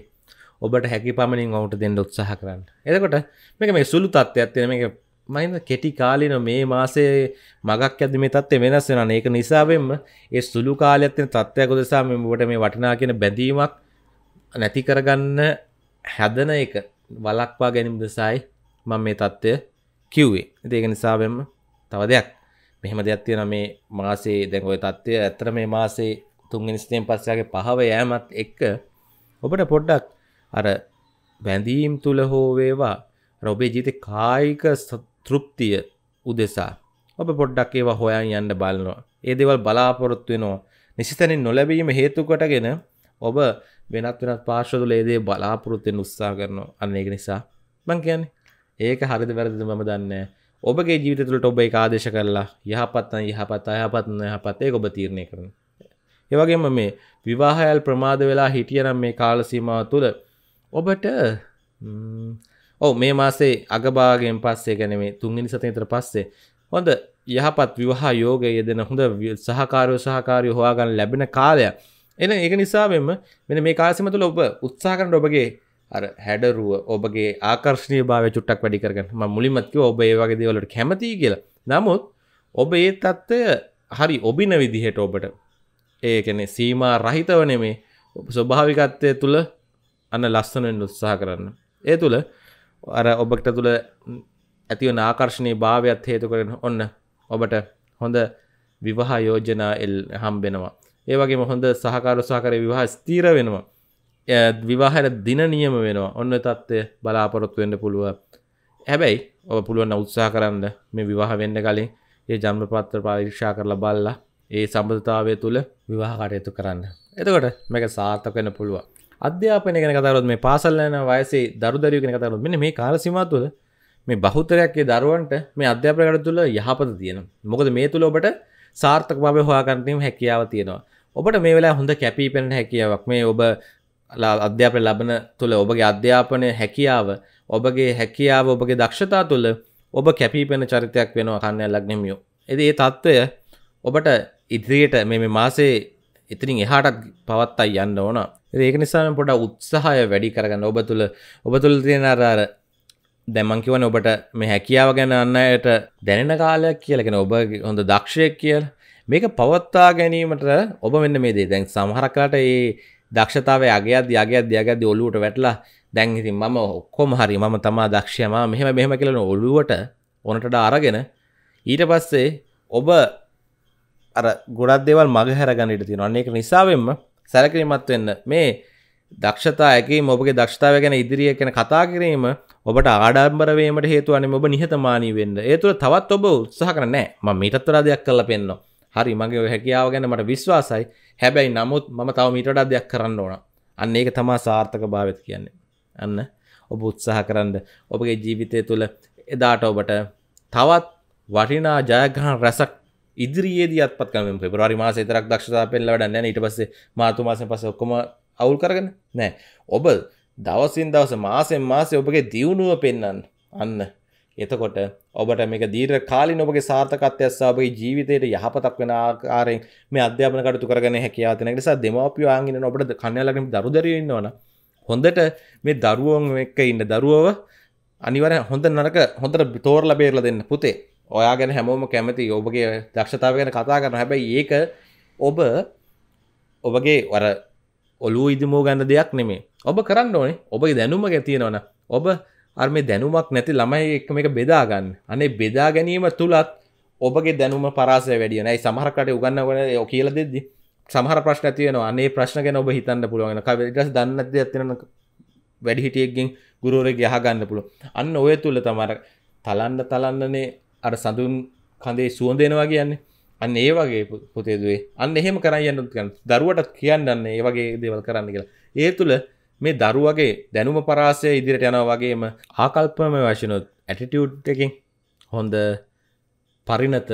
Speaker 1: ඔබට හැකි පමණින් ඔවුට දෙන්න උත්සාහ කරන්න. එතකොට මේක මේ සුළු තත්ත්වයක් තියෙන මේක මයින්න කෙටි කාලින මේ මාසේ මගක් ඇද මේ තත්ත්ය වෙනස් වෙන ඒක නිසාවෙන්ම ඒ සුළු කාලයක්ත්තින තත්ත්වයක් උදෙසා මෙමට මේ වටිනා කියෙන බැඳීමක් නැති කරගන්න හැදන එක වලක්වා ගැනිම් දෙසයි මං මේ තත්ත්වය කිව්වේ. ඒක නිසාවෙන්ම තව දෙයක්. මෙහෙම දෙයක් තියෙන මේ මාසේ දැන් ඔය තත්ත්වය ඇත්තට මේ මාසේ තුන්වෙනි ස්තෙන් පස්සයාගේ පහව යෑමත් එක්ක ඔබට පොඩ්ඩක් අර බැඳීම් තුල හෝ වේවා ඔබේ ජීවිතේ කායික තෘප්තිය උදෙසා ඔබ පොඩ්ඩක් ඒවා හොයන් යන්න බලනවා. ඒ දේවල් බලාපොරොත්තු වෙනවා. නිසිතනින් නොලැබීම හේතු කොටගෙන ඔබ වෙනත් වෙනත් පාර්ශ්ව තුල ඒ දේ බලාපොරොත්තු වෙන්න උත්සාහ කරනවා. අන්න ඒක නිසා මං කියන්නේ ඒක හරිද වැරදිද මම දන්නේ නැහැ. ඔබගේ ජීවිත තුළට ඔබ එක ආදේශ කරලා යහපත්න යහපත් අයහපත්න යහපත් ඒ ඔබ තීරණය කරන. ඒවගේම මේ විවාහයල් ප්‍රමාද වෙලා හිටියනම් මේ කාලසීමාව තුළ ඔබට ඔව මේ මාසේ අගභාගෙන් පස්සේ ගැන මේ තුන්ගනි සතතර පස්සේ හොඳ යහපත් විවාහ යෝග යෙදෙන හොඳ සහකාරය සහකාරය හොයාගන්න ලැබෙන කාලයක් එන ඒක නිසාවෙන්ම මෙන මේ කාසිම තුළ ඔබ උත්සාහකරට ඔබගේ අර හැඩරුව ඔබගේ ආකර්ශණය භාව චුට්ටක් වැඩි කරගන්න. ම මුලින්මත්ව ඔබ ඒ වගේ දේවලට කැමති කියලා. නමුත් ඔබ ඒ තත්ත්වය හරි ඔබින විදිහට ඔබට ඒකන සීමා රහිතව නෙමේ ස්වභාවිකත්වය තුළ අන්න ලස්සනෙන් උත්සාහ කරන්න. ඒ තුළ අර ඔබට තුළ ඇතිවන ආකර්ශණය භාවයක් හේතු කරන ඔන්න ඔබට හොඳ විවාහ යෝජනා එල් හම්බෙනවා. ඒවගේ හොඳ සහකාර සහකර විවාහ ස්තීර වෙනවා. විවාහයට දින නියම වෙනවා. ඔන්න තත්ත්වය බලාපොරොත්තු වෙන්න පුළුව හැබැයි ඔබ පුළුවන්න උත්සා කරන්න මේ විවාහ වෙන්න කලින් ඒ ජන්ම පත්‍ර පරීක්ෂා කරලා බල්ලා ඒ සම්බධතාවය තුළ විවාහ කටයුතු කරන්න. එතකොට මේක සාර්ථක වෙන පුළුව අධ්‍යාපනය ගැන කතරොත් මේ පාසල්ලන වයසේ දරුදරිය කෙන කතරුත් මෙන්න මේ කාලසිම තුළ මේ බහුතරයක්ගේ දරුවන්ට මේ අධ්‍යාපනකට තුළ යහපත තියෙන මොකද මේ තුළ ඔබට සාර්ථක භාව හොයාගන්නීම හැකියාව තියෙනවා. ඔබට මේ වෙලා හොඳ කැපී පෙන හැකියාවක්. මේ ඔබ අධ්‍යාපන ලබන තුළ ඔබගේ අධ්‍යාපනය හැකියාව ඔබගේ හැකියාව ඔබගේ දක්ෂතා තුළ ඔබ කැපීපෙන චරිතයක් වෙනවා කන්නය ලක්නෙමියෝ එද ඒ තත්ත්වය ඔබට ඉදිරියට මෙ මාසේ ඉතිරින් එහාටත් පවත්තයි යන්න ඕන. ඒක නිසාම පොඩ උත්සාහය වැඩි කරගන්න. ඔබ තුළ ඔබ තුළ තියෙන අරාර දැමංකිවන ඔබට මේ හැකියාව ගැන අන්නයට දැනෙන කාලයක් කියලගෙන ඔබ හොඳ දක්ෂයක් කියල්. මේක පවත්තා ගැනීමට ඔබ මෙන්න මේ දේ දැන් සමහරක්ලාට ඒ දක්ෂතාව අගේත් යගත් දයගත් ඔලුවට වැටලා දැන් ඉතින් මම ඔක්කොම හරි මම තමා දක්ෂයම මෙහෙම මෙහෙම කියලන ඔලුවට ඕනට අරගෙන ඊට පස්සේ ඔබ අර ගොඩක් දෙවල් මග හැරගන්නට තියෙන අන්නේක නිසාවෙන්ම සැලකිරීමත් වෙන්න. මේ දක්ෂතා ඇකි ඔබගේ දක්ෂතාව ගැන ඉදිරිය කෙන කතා කිරීම ඔබට ආඩම්බරවීමට හේතුවන ඔබ නිහතමානී වෙන්න. ඒ තුළ තවත් ඔබ උත්සාහ කරනෑ ම මීටත්වර දෙයක් කල පෙන්නවා හරි මගේ හැකියාව ගැන මට විශ්වාසයි. හැබැයි නමුත් මම තව මීටඩා දෙයක් කරන්න ඕන. අන්න ඒක තමා සාර්ථක භාවත කියන්නේ. අන්න ඔබ උත්සාහ කරන්න. ඔබගේ ජීවිතය තුළ එදාට ඔබට තවත් වටිනා ජයග්‍රහණ රැසක් ඉදිරියේදී අත්පත් කරන පෙබරවාරි මාස විතරක් දක්ෂතා පෙන්ල වැඩ නැහැ ඊට පස්සේ මාර්තු මාසෙන් පස්සේ ඔක්කොම අවුල් කරගෙන නෑ ඔබ දවසින් දවස මාසෙන් මාසේ ඔබගේ දියුණුව පෙන්වන්න. අන්න. එතකොට ඔබට මේක දීර්ඝ කාලින ඔබගේ සාර්ථකත්වය සහ ඔබගේ ජීවිතයට යහපතක් වෙන ආකාරයෙන් මේ අධ්‍යාපන කටයුතු කරගෙන හැකියාව තියෙන නිසා දෙමාපියෝ ආන් ඉන්න ඔබට කන්‍යාලගෙන දරු දරියෝ ඉන්නවනම් හොඳට මේ දරුවන් එක්ක ඉන්න දරුවව අනිවාර්යෙන් හොඳ නරක හොඳට තෝරලා බේරලා දෙන්න පුතේ. ඔයා ගැන හැමෝම කැමති ඔබගේ දක්ෂතාව ගැන කතා කරන හැබැයි ඒක ඔබ ඔබගේ වර ඔලුව ඉදිමෝ ගන්න දෙයක් නෙමේ ඔබ කරන්න ඕනේ. ඔබගේ දැනුම ගැතියෙනවන ඔබ අර්ම දැනුමක් නැති ළමයි එක්ක මේක බෙදාගන්න අනේ බෙදා ගැනීම තුළත් ඔබගේ දැනුම පරාසය වැඩිය නයි සමහරකට උගන්න වන ඔ කියල දෙද්දි? සමහර ප්‍රශ්න තියන අනේ ප්‍රශ්න ගැන ඔබ හිතන්න පුළුවන් කවටස් දන්නද ඇතින වැඩි හිටියක්ගෙන් ගුරුවරෙක් යහගන්න පුළුව අන්න ඔය තුළ තමර තලන්න තලන්නනේ අර සඳුන් කඳේ සුවඳෙනවා කියන්නේ. අන්න ඒ වගේ පුතේදුවේ අන්න එහෙම කරන්න යන්න දරුවට කියන්නන්න ඒ වගේ දේවල් කරන්න කියලා. ඒ තුළ මේ දරුවගේ දැනුම පරාසය ඉදිරියට යනවා වගේම ආකල්පම වශනොත් ඇටිටියුඩ් එකින් හොඳ පරිනත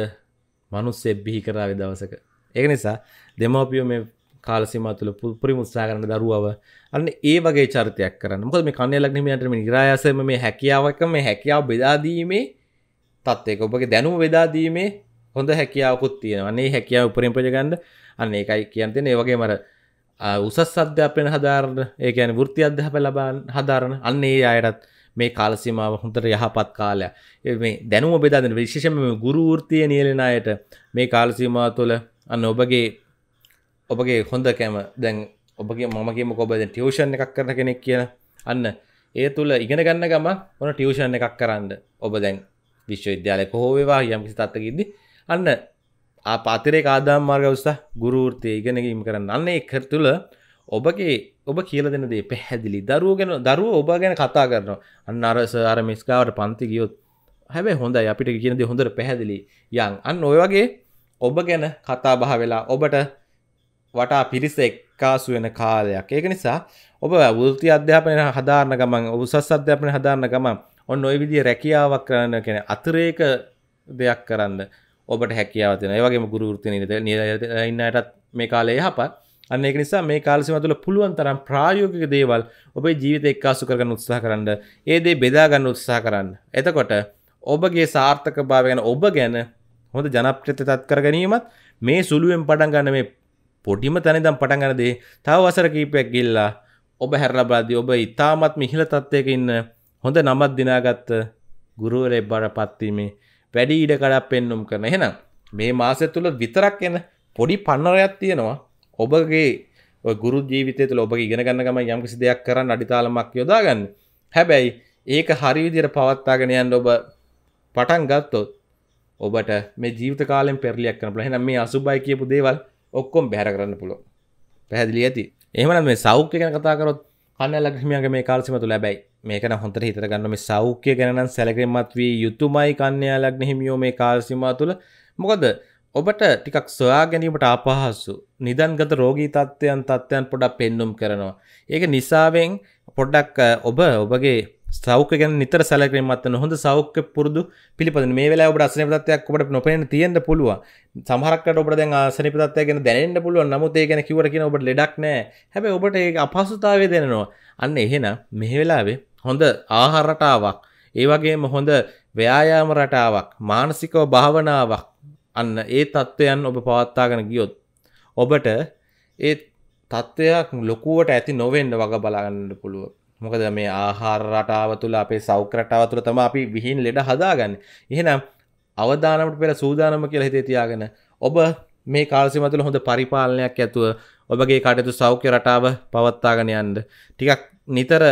Speaker 1: මනුස්සේ බිහි කරාව දවසක. ඒක නිසා දෙමවපියෝ මේ කාලසිම තුළ පුරි මුත්සා කරන දරුවව අන්න ඒ වගේ චරිතයක් කරන්න. මොකද මේ කන්නේ ලක්නීමයටම නිරායාසම මේ හැකියාවක මේ හැකියාව බෙදාදීමේ තත්වයක ඔබගේ දැනුම වෙදාදීමේ හොඳ හැකියාවකුත් තියෙන අන්නේ හැකියාව උපරින් ප්‍රජගන්න අන්න ඒකයි කියන්තින ඒ වගේ මර උසස් අධ්‍යාපන හදාරණ ඒ කියන වෘත්ති අධ්‍යාප ලබාන් හදාරණ අන්න ඒ අයටත් මේ කාලසීමාව හොඳට යහපත් කාලය මේ දැනුම බෙදාදන විශේෂම ගුරු වෘතිය නියලෙන අයට මේ කාලසීමාව තුළ අන්න ඔබගේ ඔබගේ හොඳ කෑම දැන් ඔබගේ මමගේම කොබ ටියවෂන් එකක් කරන කෙනෙක් කියන අන්න ඒ තුළ ඉගෙන ගන්න ගම ඔන ටියවෂන් එකක් කරන්න ඔබ දැන් විශ්වවිද්‍යාලයක හෝවේවා යම්කිසි තත්වකිද්දි අන්න පාතිරේ ආදාම් මාර්ග උස්සා ගුරුෘතිය ඉගෙනගීම කරන්න. අන්න එක් තුළ ඔබගේ ඔබ කියල දෙන දේ පැහැදිලි. දරුවගෙන දරුව ඔබ ගැන කතා කරනවා. අන්න අරස අර මිස්කාවට පන්ති ගියොත් හැබැයි හොඳ අපිට කියනද හොඳට පැහැදිලි. යන්. අන්න ඔය වගේ ඔබ ගැන කතා බහ වෙලා ඔබට වටා පිරිස එක්කාසු වෙන කාලයක්. ඒක නිසා ඔබ වෘති අධ්‍යාපනය හදාරණ ගමන් උසස් අධ්‍යාපනය හදාරන්න ගමන් ඔන්න ඔය විදිිය රැකියාවක් කරන්න කෙන අතරේක දෙයක් කරන්න. ඔබට හැකියාවතින ඒවගේ ගුරුෘති නිද ඉන්නයටත් මේ කාලේ යහපත්. අන්න එක නිසා මේ කාලසිම තුළ පුළුවන් තරම් ප්‍රායෝගික දේවල් ඔබේ ජීවිත එක්කාසු කරගන්න උත්සාහ කරන්න. ඒ දේ බෙදාගන්න උත්සාහ කරන්න. එතකොට ඔබගේ සාර්ථක භාවයන ඔබ ගැන හොඳ ජනප්‍රත තත් කර ගැනීමත් මේ සුළුවෙන් පටන් ගන්න මේ පොඩිම තැනිදම් පටන් ගනදේ තව වසර කීපයක් ගිල්ලා ඔබ හැරලබාදී ඔබ ඉතාමත් මිහිල තත්වයක ඉන්න හොඳ නමත් දිනාගත්ත ගුරුවරේ බර පත්වීමේ වැඩි ඉඩ කඩක් පෙන්නුම් කරන. එහෙනම් මේ මාසය තුළ විතරක් එන පොඩි පන්නරයක් තියෙනවා. ඔබගේ ගුරු ජීවිතය තුළ ඔබ ඉගෙන ගන්නගම යම්කිසි දෙයක් කරන්න අඩිතාලමක් යොදාගන්න හැබැයි ඒක හරිවිදිර පවත්තාගෙන යන්න ඔබ පටන් ගත්තොත් ඔබට මේ ජීවිත කාලෙන් පෙරලියක් කරන පලහෙන මේ අසුබයි කියපු දේවල් ඔක්කොම් බැහර කරන්න පුළො පැහැදිලි ඇති? එහමන මේ සෞඛ්‍ය ගැන කතා කරොත් කන්න ලක්ෂමියගේ මේ කාල්සිමතු ලැබයි මේකන හොඳට හිතර ගන්න මේ සෞඛ්‍ය ගැනන් සැලකෙමත් වී යුතුමයි කන්‍යයා ලක්න හිමියෝ මේ කාල්සිමා තුළ. මොකද ඔබට ටිකක් සොයා ගැනීමට අපහස්සු නිදන්ගත රෝගී තත්ත්වයන් තත්ත්වයන් පොඩක් පෙන්නුම් කරනවා. ඒක නිසාවෙන් පොඩ්ඩක් ඔබ ඔබගේ සෞඛ්‍ය ගැන නිතර සැලකීම මතන හොඳ සෞඛ්‍ය පුරුදු පිළිපදින මේ වෙලාව ඔබට අසනීප තත්ත්වයක් ඔබට නොපෙනෙන්න තියෙන්න පුළුවන්. සමහරකට ඔබට දැන් අසනීප තත්ත්වයක් ගැන දැනෙන්න පුළුවන්. නමුත් ඒ ගැන කිව්වට කියන ඔබට ලෙඩක් නැහැ හැබැයි ඔබට ඒක අපහසුතාවය දැනෙනවා අන්න එහෙනම් මේ වෙලාවේ හොඳ ආහාර රටාවක් ඒ වගේම හොඳ ව්‍යායාම රටාවක් මානසිකව භාවනාවක් අන්න ඒ තත්ත්වයන් ඔබ පවත්තාගෙන ගියොත් ඔබට ඒ තත්ත්වයක් ලොකුවට ඇති නොවෙන්න වග බලාගන්න පුළුව මොකද මේ ආහාර රටාව තුළ අපේ සෞක්‍රටාව තුළ තම අපි විහින් ලෙඩ හදාගන්න. එහෙනම් අවදානමට පෙර සූදානම කියලා හිතේ තියාගෙන ඔබ මේ කාලසිම තුළ හොඳ පරිපාලනයක් ඇතුව ඔබගේ කටයුතු සෞඛ්‍ය රටාව පවත්තාගෙන යන්න. ටිකක් නිතර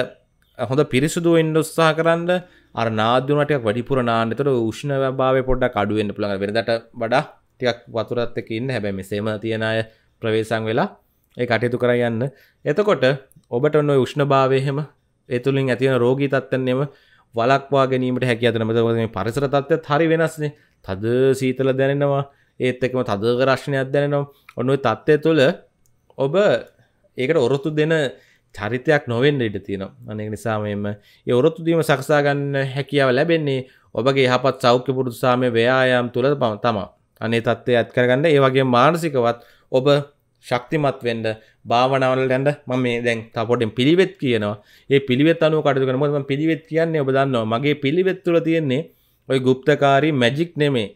Speaker 1: හොඳ පිරිසුදු වෙන්න උත්සාහ කරන්න. අර නාදුනටයක් වැඩිපුර නාන්න. තොර උෂ්ණ භාවය පොඩ්ඩක් අඩුවෙන්න්න පුළඟ වෙනදට වඩා ටිකක් වතුරත් එක ඉන්න. හැබැ මෙසේම තියෙන අය ප්‍රවේශං වෙලා ඒ කටයුතු කර යන්න. එතකොට ඔබට ඔන්න උෂ්ණ භාවයහෙම එතුළින් ඇතිවන රෝගී තත්වන්නෙම වලක්වා ගැනීමට හැකි අතන මත මේ පරිසර තත්ත්ව හරි වෙනස්නේ. තද සීතල දැනෙනවා. ඒත් එකම තදක රශ්නයක් දැනෙනවා. ඔන්න තත්ත්වය තුළ ඔබ ඒකට ඔරොත්තු දෙන චරිතයක් නොවෙන්න ඉට තියෙනවා. අනෙක නිසාම එම යවරොත්තු දීම සකසාගන්න හැකියාව ලැබෙන්නේ ඔබගේ යහපත් සෞඛ්‍ය පුරුදුසාමය ව්‍යයායම් තුළ පම තමා අනේ තත්ත්වය ඇත් කරගන්න. ඒ වගේ මානසිකවත් ඔබ ශක්තිමත් වෙන්ඩ භාවනාවල ඇන්ඩ ම මේ දැන් තපොටෙන් පිළිවෙත් කියනවා. ඒ පිළිවෙත් අනු කටු කරන ම පිළිවෙත් කියන්නේ? ඔබ දන්නවා මගේ පිළිවෙත් තුළ තියෙන්නේ ඔය ගුප්තකාරී මැජික් නෙමේ.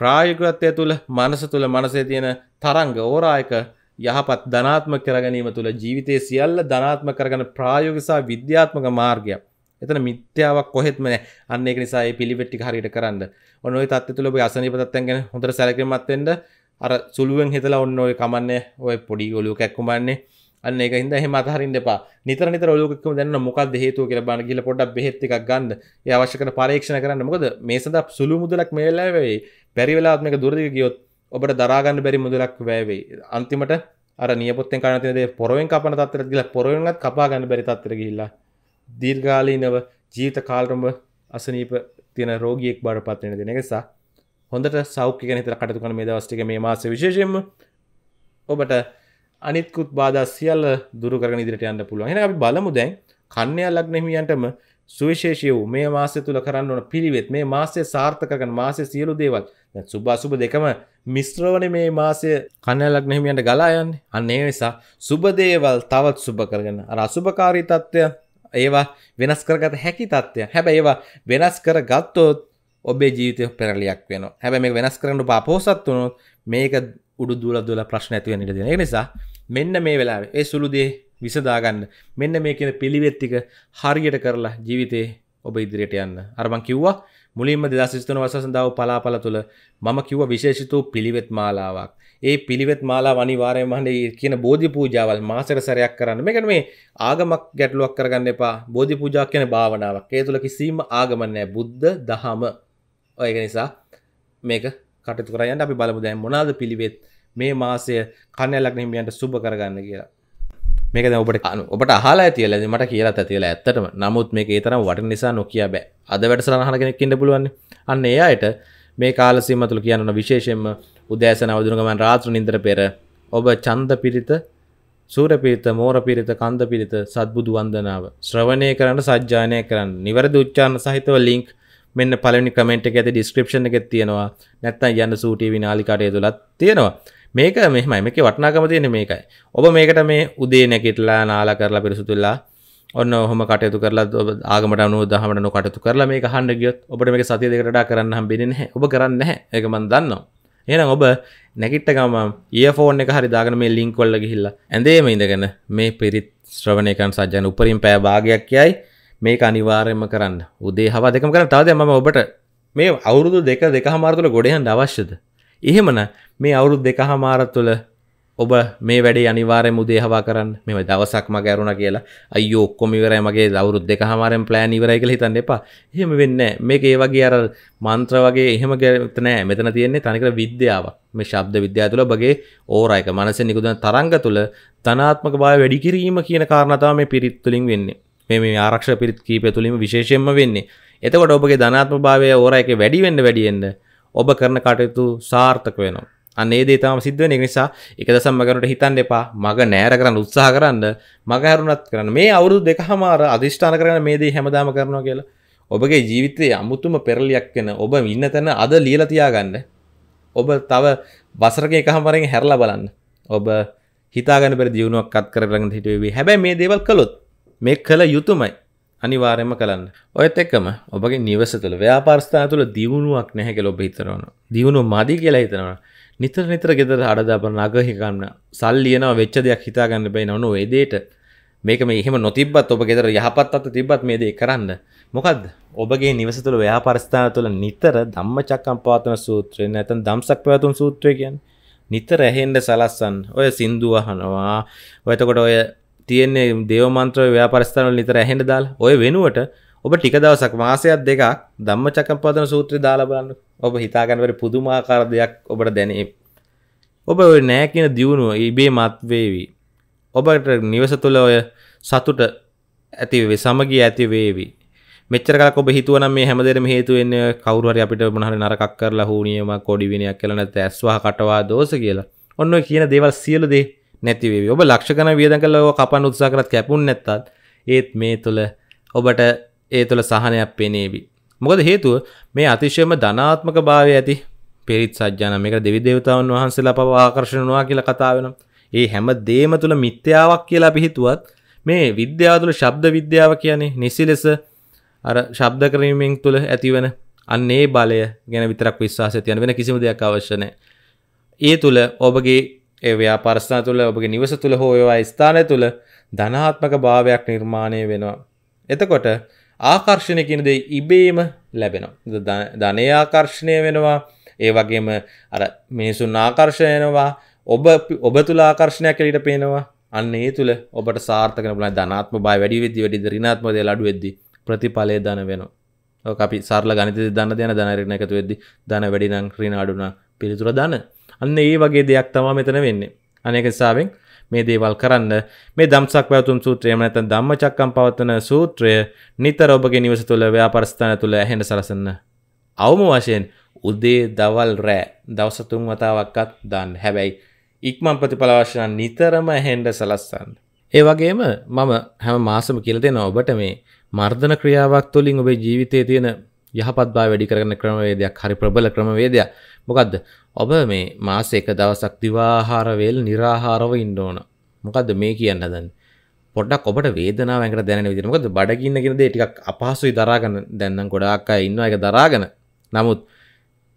Speaker 1: ප්‍රායකත්වය තුළ මනස තුළ මනසේ තියෙන තරංග ඕරායක යහපත් ධනාත්ම කරගැනීම තුළ ජීවිතය සියල්ල ධනාත්ම කරගන ප්‍රායෝගසා විද්‍යාත්මක මාර්ගයක්. එතන මිත්‍යාවක් කොහෙත්ම නෑ අන්න ඒක නිසා ඒ පිළිවෙට්ටි හරියට කරන්න. ඔන්න ඔය තත්ත්වය තුළ ඔබ අසනීප තත්ත්වයන් ගැන හොඳට සැලකිලිමත් වෙන්න අර සුළුවෙන් හිතලා ඔන්න ඔය කමන්නේ ඔය පොඩි ඔලුව කැක්කුමන්නේ අන්න ඒක හින්දා එහෙම අතහරින්න එපා. නිතර නිතර ඔලුව කැක්කුම දැනන මොකක්ද හේතුව කියලා බලන්න ගිහලා පොඩ්ඩක් බෙහෙත් එකක් ගන්න. ඒ අවශ්‍ය කරන පරීක්ෂණ කරන්න. මොකද මේ සඳහා සුළු මුදලක් මේ වෙලාවේ වෙයි. බැරි වෙලාවත් මේක දුරදිග ගියොත් ඔබට දරා ගන්න බැරි මුදලක් වැය වෙයි. අන්තිමට අර නියපොත්තෙන් කන තියෙන දේ පොරවෙන් කපන තත්ත්වයට ගිහලා පොරවෙන්වත් කපා ගන්න බැරි තත්ත්වයට ගිහිල්ලා දීර්ඝකාලීනව ජීවිත කාලෙම අසනීප තියෙන රෝගියෙක් බවට පත් වෙන දෙන නිසා හොඳට සෞඛ්‍ය ගැන හිතලා කටයුතු කරන මේ දවස් ටික මේ මාසෙ විශේෂයෙන්ම ඔබට අනිත්කුත් බාධා සියල්ල දුරු කරගෙන ඉදිරියට යන්න පුළුවන්. එහෙනම් අපි බලමු දැන් කන්‍යා ලග්න හිමියන්ටම සුවිශේෂී වූ මේ මාසය තුල කරන්න ඕන පිළිවෙත් මේ මාසය සාර්ථක කරගන්න මාසයේ සියලු දේවල් දැන් සුබ අසුබ දෙකම මිශ්‍රවනේ මේ මාසය කන්‍යා ලග්න හිමියන්ට ගලා යන්නේ. අන්න ඒ නිසා සුබ දේවල් තවත් සුබ කරගෙන අර අසුබකාරී තත්ත්වය ඒවා වෙනස් කරගත හැකි තත්ත්වය. හැබැයි ඒවා වෙනස් කරගත්තොත් ඔබේ ජීවිතය පෙරලියක් වෙන හැබැ මේ වෙනස් කරන්න පාපෝසත් වනොත් මේක උඩු දුල දුල ප්‍රශ්න ඇතිව නිට දෙන නිසා මෙන්න මේ වෙලා ඒ සුළුදේ විසදාගන්න මෙන්න මේ කියන පිළිවෙත්තික හරියට කරලා ජීවිතේ ඔබ ඉදිරියට යන්න. අරමං කිව්වා මුලින්ම දෙදසිස්තන වසසඳාව පලාපල තුළ මම කිව්ව විශේෂිතූ පිළිවෙත් මාලාවක්. ඒ පිළිවෙත් මාලා වනිවාරය මහට කියන බෝධි පූජාවල් මාසර සැරයක් කරන්න. මේකට මේ ආගමක් ගැටලුවක් කරගන්න එපා. බෝධි පූජා කියන භාවනාවක්. ඒ තුළ කිසිීම ආගමන්නෑ බුද්ධ දහම. ඔයක නිසා මේක කටතු කරයන්න අපි බලමු දැන් මොනාද පිළිවෙත් මේ මාසය කන්නලක් හිමියන්ට සුභ කරගන්න කියලා. මේක ඔබට අනු ඔබට අහලා ඇතියල මට කියලා ඇතිල ඇත්තටම. නමුත් මේ ඒතරම් වට නිසා නොකිය බෑ. අද වැඩසරහන කෙනෙක්කින්න පුළුවන් අන්න ඒ අයට මේ කාලසීම තුළ කියන්න විශේෂෙන්ම උදෑසන අවදුරගමන් රාත්‍ර නින්දර පෙර ඔබ චන්ද පිරිත සූරපිරිත මෝර පිරිත කන්ද පිරිත සත්බුදු වන්දනාව ශ්‍රවණය කරන්න සජ්‍යානය කරන්න නිවැරදි උච්චාරණ සහිතව ලිංක් මෙන්න පලනි කමෙන්ට් එක ඇති ඩිස්ක්‍රපෂන් එකෙත් තියෙනවා. නැත්තම් යන්න සූටී විනාලිකාටය තුළත් තියෙනවා. මේක මෙහමයි. මේක වටනාකම තියෙන මේකයි. ඔබ මේකට මේ උදේ නැකිටලා නාලා කරලා පිරිසුතුල්ලා ඔන්න හොම කටයුතු කරලා ආගමට අනුව දහමට නො කටතු කරලා මේ හන්ඩ ගියොත් ඔබට මේ සතිය දෙකටඩා කරන්න හම්බෙන ඔබ කරන්න හැ එක මන් දන්නවා. එහෙනම් ඔබ නැකිට්ට ගම ඒෆෝන් එක හරි දාගෙන මේ ලින්ක් කොල්ල ගිහිල්ලා ඇඳේම ඉඳගෙන මේ පිරිත් ශ්‍රවණයකන් සජ්ජන උපරින් පෑ භාගයක් යයි. මේක අනිවාර්යයෙන්ම කරන්න. උදේ හවා දෙකම කරන්න. තවද මම ඔබට මේ අවුරුදු දෙක දෙක හමාරතුළ ගොඩයන් අවශ්‍යද? එහෙමන මේ අවුරුදු දෙක හමාරත් තුළ ඔබ මේ වැඩේ අනිවාරය මුදේ හවා කරන්න. මෙම දවසක් මග ඇරුණ කියලා අයෝ ඔක්කොමිවරය මගේ දවරුත් දෙක හමාරෙන් ප්ලෑන් ඉවරයි කියල හිතන්න එපා. එහෙම වෙන්න මේක ඒ වගේ අර මන්ත්‍ර වගේ එහෙම ගැතනෑ මෙතන තියෙන්නේ තනිකර විද්‍යාව මේ ශබ්ද විද්‍යා තුළ බගේ ඕරයක මනස නිකුදන තරංග තුළ තනාත්මක බා වැඩිකිරීම කියන කාරණතාව මේ පිරිත් තුළින් වෙන්නේ. මේ ආරක්ෂ පිරිත් කීපය තුළින්ම විශේෂයෙන්ම වෙන්නේ. එතකොට ඔබගේ ධනාත්ම භාවය ඕර එක වැඩිවෙන්න වැඩියෙන්න්න ඔබ කරන කටයුතු සාර්ථක වෙනවා. අන්නේ දේතම සිද්ධ වෙන නිසා එක දසම් මගනට හිතන්න එපා. මග නෑර කරන්න උත්සාහ කරන්න මග හැරුණත් කරන්න. මේ අවුරුදු දෙක හමාර අධිෂ්ඨාන කරන මේ දේ හැමදාම කරනවා කියලා ඔබගේ ජීවිතයේ අමුතුම පෙරලියක් වෙන ඔබ ඉන්න තැන අද ලියලා තියාගන්න. ඔබ තව වසරක එක හමරෙන් හැරලා බලන්න. ඔබ හිතාගන්න පෙර දියුණුවක් අත් කරගන්න හිටුවේ හැබැයි මේ දේවල් කළොත් මේ කළ යුතුමයි අනිවාර්යම කරන්න ඔයත් එක්කම ඔබගේ නිවස තුළ ව්‍යාපාරස්ථාන තුළ දියුණුවක් නැහැ කියලා ඔබ හිතනවා දියුණුව මදි කියලා හිතනවා නිතර නිතර ගෙදර අඩදාපන නගහිකන්න සල්ලියනවා වෙච්ච දෙයක් හිතාගන්න බයි නොන ඒදේට මේක මේ එහෙම නොතිබත් ඔබ ගෙදර යහපත් අත තිබත් මේ දේ කරන්න. මොකද ඔබගේ නිවස තුළ ව්‍යාපරස්ථාන තුළ නිතර ධම්ම චක්කම් පාතන සූත්‍රය නැතන් දම්සක් පැවතුන් සූත්‍රය කියන් නිතර ඇහෙන්ඩ සලස්සන් ඔය සින්දුවහනවා ඔයතකොට ඔය තියෙන්නේ දේවමන්ත්‍ර ව්‍යාපරිස්ථානවල නිතර ඇහෙන්න දාලා ඔය වෙනුවට ඔබ ටික දවසක් මාසයක් දෙකක් ධම්මචක්කප්පවත්තන සූත්‍රය දාලා බලන්න. ඔබ හිතා ගන්න බැරි පුදුමාකාර දෙයක් ඔබට දැනේ. ඔබ ඔය නෑ කියන දියුණුව ඉබේ මත් වේවි. ඔබට නිවස තුළ ඔය සතුට ඇති වේ සමගිය ඇති වේවි. මෙච්චර කලක් ඔබ හිතුවනම් මේ හැමදේම හේතු වෙන්නේ කවුරු හරි අපිට මොන හරි නරකක් කරලා හුනියමක් කොඩි විනයක් කියලා නැත්නම් ඇස්වහ කටවා දෝෂ කියලා. ඔන්න ඔය කියන දේවල් සියලු දේ නැතිවේ ඔබ ලක්ෂකන වියද කලව කපන් උත්සා කරත් කැපුන් නැත්තත් ඒත් මේ තුළ ඔබට ඒ තුළ සහනයක් පෙනේවි. මොකද හේතුව මේ අතිශයම ධනාත්මක භාවය ඇති පිරිත් සජ්ජාන. මේක දෙවි දේවතාවන් වහන්සේලා පව ආකර්ෂණවා කියලා කතා වෙනවා. ඒ හැම දේම තුළ මිත්‍යාවක් කියලා පිහිතුවත් මේ විද්‍යාව තුළ ශබ්ද විද්‍යාව කියන්නේ නිසි ලෙස අර ශබ්ද කිරීමෙන් තුළ ඇතිවන අන්න ඒ බලය ගැන විතරක් විශ්වාසය තියන වෙන කිසිම දෙයක් අවශ්‍ය නැහැ. ඒ තුළ ඔබගේ ඒ ව්‍යාපාරස්ථාන තුළ ඔබගේ නිවස තුළ හෝ ඒවා ස්ථානය තුළ ධනාත්මක භාවයක් නිර්මාණය වෙනවා. එතකොට ආකර්ෂණය කියන දේ ඉබේම ලැබෙනවා. ධනය ආකර්ෂණය වෙනවා. ඒ වගේම අර මිනිසුන් ආකර්ෂණයනවා ඔබ ඔබ තුළ ආකර්ශණයක් කලට පේනවා අන්න ඒ තුළ ඔබට සාර්ථක බල ධනාත්ම බයි වැඩි වෙදදි වැඩි රිනාත්මද ලඩු වෙද්දි ප්‍රතිඵලය දන වෙනවා අපි සරල ගනිත දන්න දෙන දනරන එකතු වෙද්දි දන වැඩිනං ක්‍රීනාඩුන පිළිතුර දන්න අන්න ඒ වගේ දෙයක් තමා මෙතන වෙන්නේ අනෙක සාාවෙන් මේ දේවල් කරන්න මේ දම්සක් පැවතුම් සූත්‍රයම නැත දම්ම චක්කම් පවත්තන සූත්‍රය නිතර ඔබගේ නිවස තුළ ව්‍යාපරස්ථාන තුළ ඇහෙට සලසන්න අවම වශයෙන් උදේ දවල් රෑ දවසතුන් වතාවක්කත් දන්න හැබැයි ඉක්මන් ප්‍රතිඵල වශයෙන් නිතරම ඇහෙන්න සලස්සන්න. ඒ වගේම මම හැම මාසම කියලා දෙනවා ඔබට මේ මර්ධන ක්‍රියාවක් තුළින් ඔබේ ජීවිතයේ තියෙන යහපත් බව වැඩි කරගන්න ක්‍රමවේදයක් හරි ප්‍රබල ක්‍රමවේදයක්. මොකද්ද? ඔබ මේ මාස එක දවසක් දිවාහාර වේල් निराහාරව ඉන්න ඕන. මොකද්ද මේ කියන්න හදන්නේ? පොඩ්ඩක් ඔබට වේදනාව ඇඟට දැනෙන විදිහට. මොකද බඩගින්න කියන දේ ටිකක් අපහසුයි දරාගන්න. දැන් නම් ගොඩාක් අය ඉන්නවා ඒක දරාගෙන. නමුත්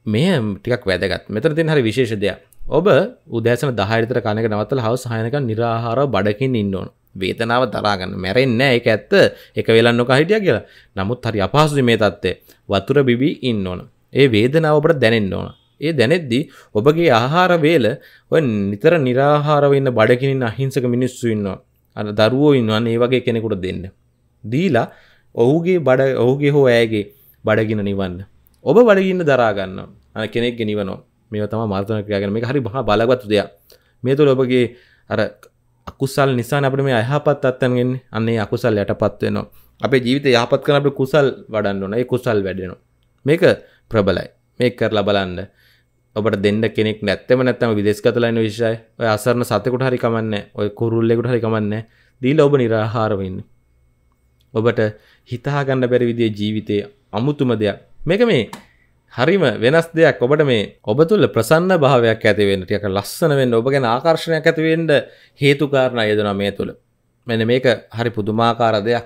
Speaker 1: මේ ටිකක් වැදගත්. මෙතන තියෙන හරි විශේෂ දෙයක්. ඔබ උදෑසන දහයතර කනක නවත්තල හවස් සහයනක නිරාහාර බඩකින් ඉන්න ඕන වේතනාව තරාගන්න මැරෙන්න එක ඇත්ත එක වෙලන්න නොක හිටිය කියලා නමුත් හරි අපහසුි මේ තත්ත්ේ වතුර බිබි ඉන්න ඕන ඒ වේදනාව ඔබට දැනෙන්න ඕන ඒ දැනෙද්දී ඔබගේ ආහාර වේල ඔය නිතර නිරාහාරව ඉන්න බඩකිනින් අහිංසක මිනිස්සු ඉන්නවා. අන දරුවෝ ඉන්නවන්න ඒ වගේ කෙනෙකුට දෙන්න. දීලා ඔහුගේ බඩ ඔහුගේ හෝ ඇයගේ බඩගින නිවන්න. ඔබ බඩගින්න දරාගන්න අන කෙනෙක් ගෙනිවනවා මේ තම මාර්තන ක්‍රයාගෙන මේ හරි බහ බලගත්තු දෙයක්. මේ තුළ ඔබගේ අර අකුසල් නිසා අපට මේ අයහපත් අත්තන්ගෙන් අන්නේ අකුසල් යට පත්වෙනවා අපේ ජීවිත යහපත් කන අප කුසල් වඩන්න ඕන. ඒ කුසල් වැඩෙනවා. මේක ප්‍රබලයි. මේ කරලා බලන්න. ඔබට දෙන්න කෙනෙක් නැත්තම නැත්තම විදෙස්කතලයින විශ්ෂය ඔය අසරන සතකුට හරි කමන්න ඔය කුරුල්ලෙකුට හරි කමන්න දීල ඔබ නිරාහාරවෙන්න ඔබට හිතාගන්න බැරි විදිේ ජීවිතය අමුතුම දෙයක්. මේක මේ හරිම වෙනස් දෙයක්. ඔබට මේ ඔබ තුළ ප්‍රසන්න භාවයක් ඇතිවෙන්න ටියක ලස්සන වෙන්න ඔබ ගැන ආකර්ශණයක් ඇතිවෙන්ට හේතුකාරණ අයදන මේ තුළ. මෙන මේක හරි පුදුමාකාර දෙයක්.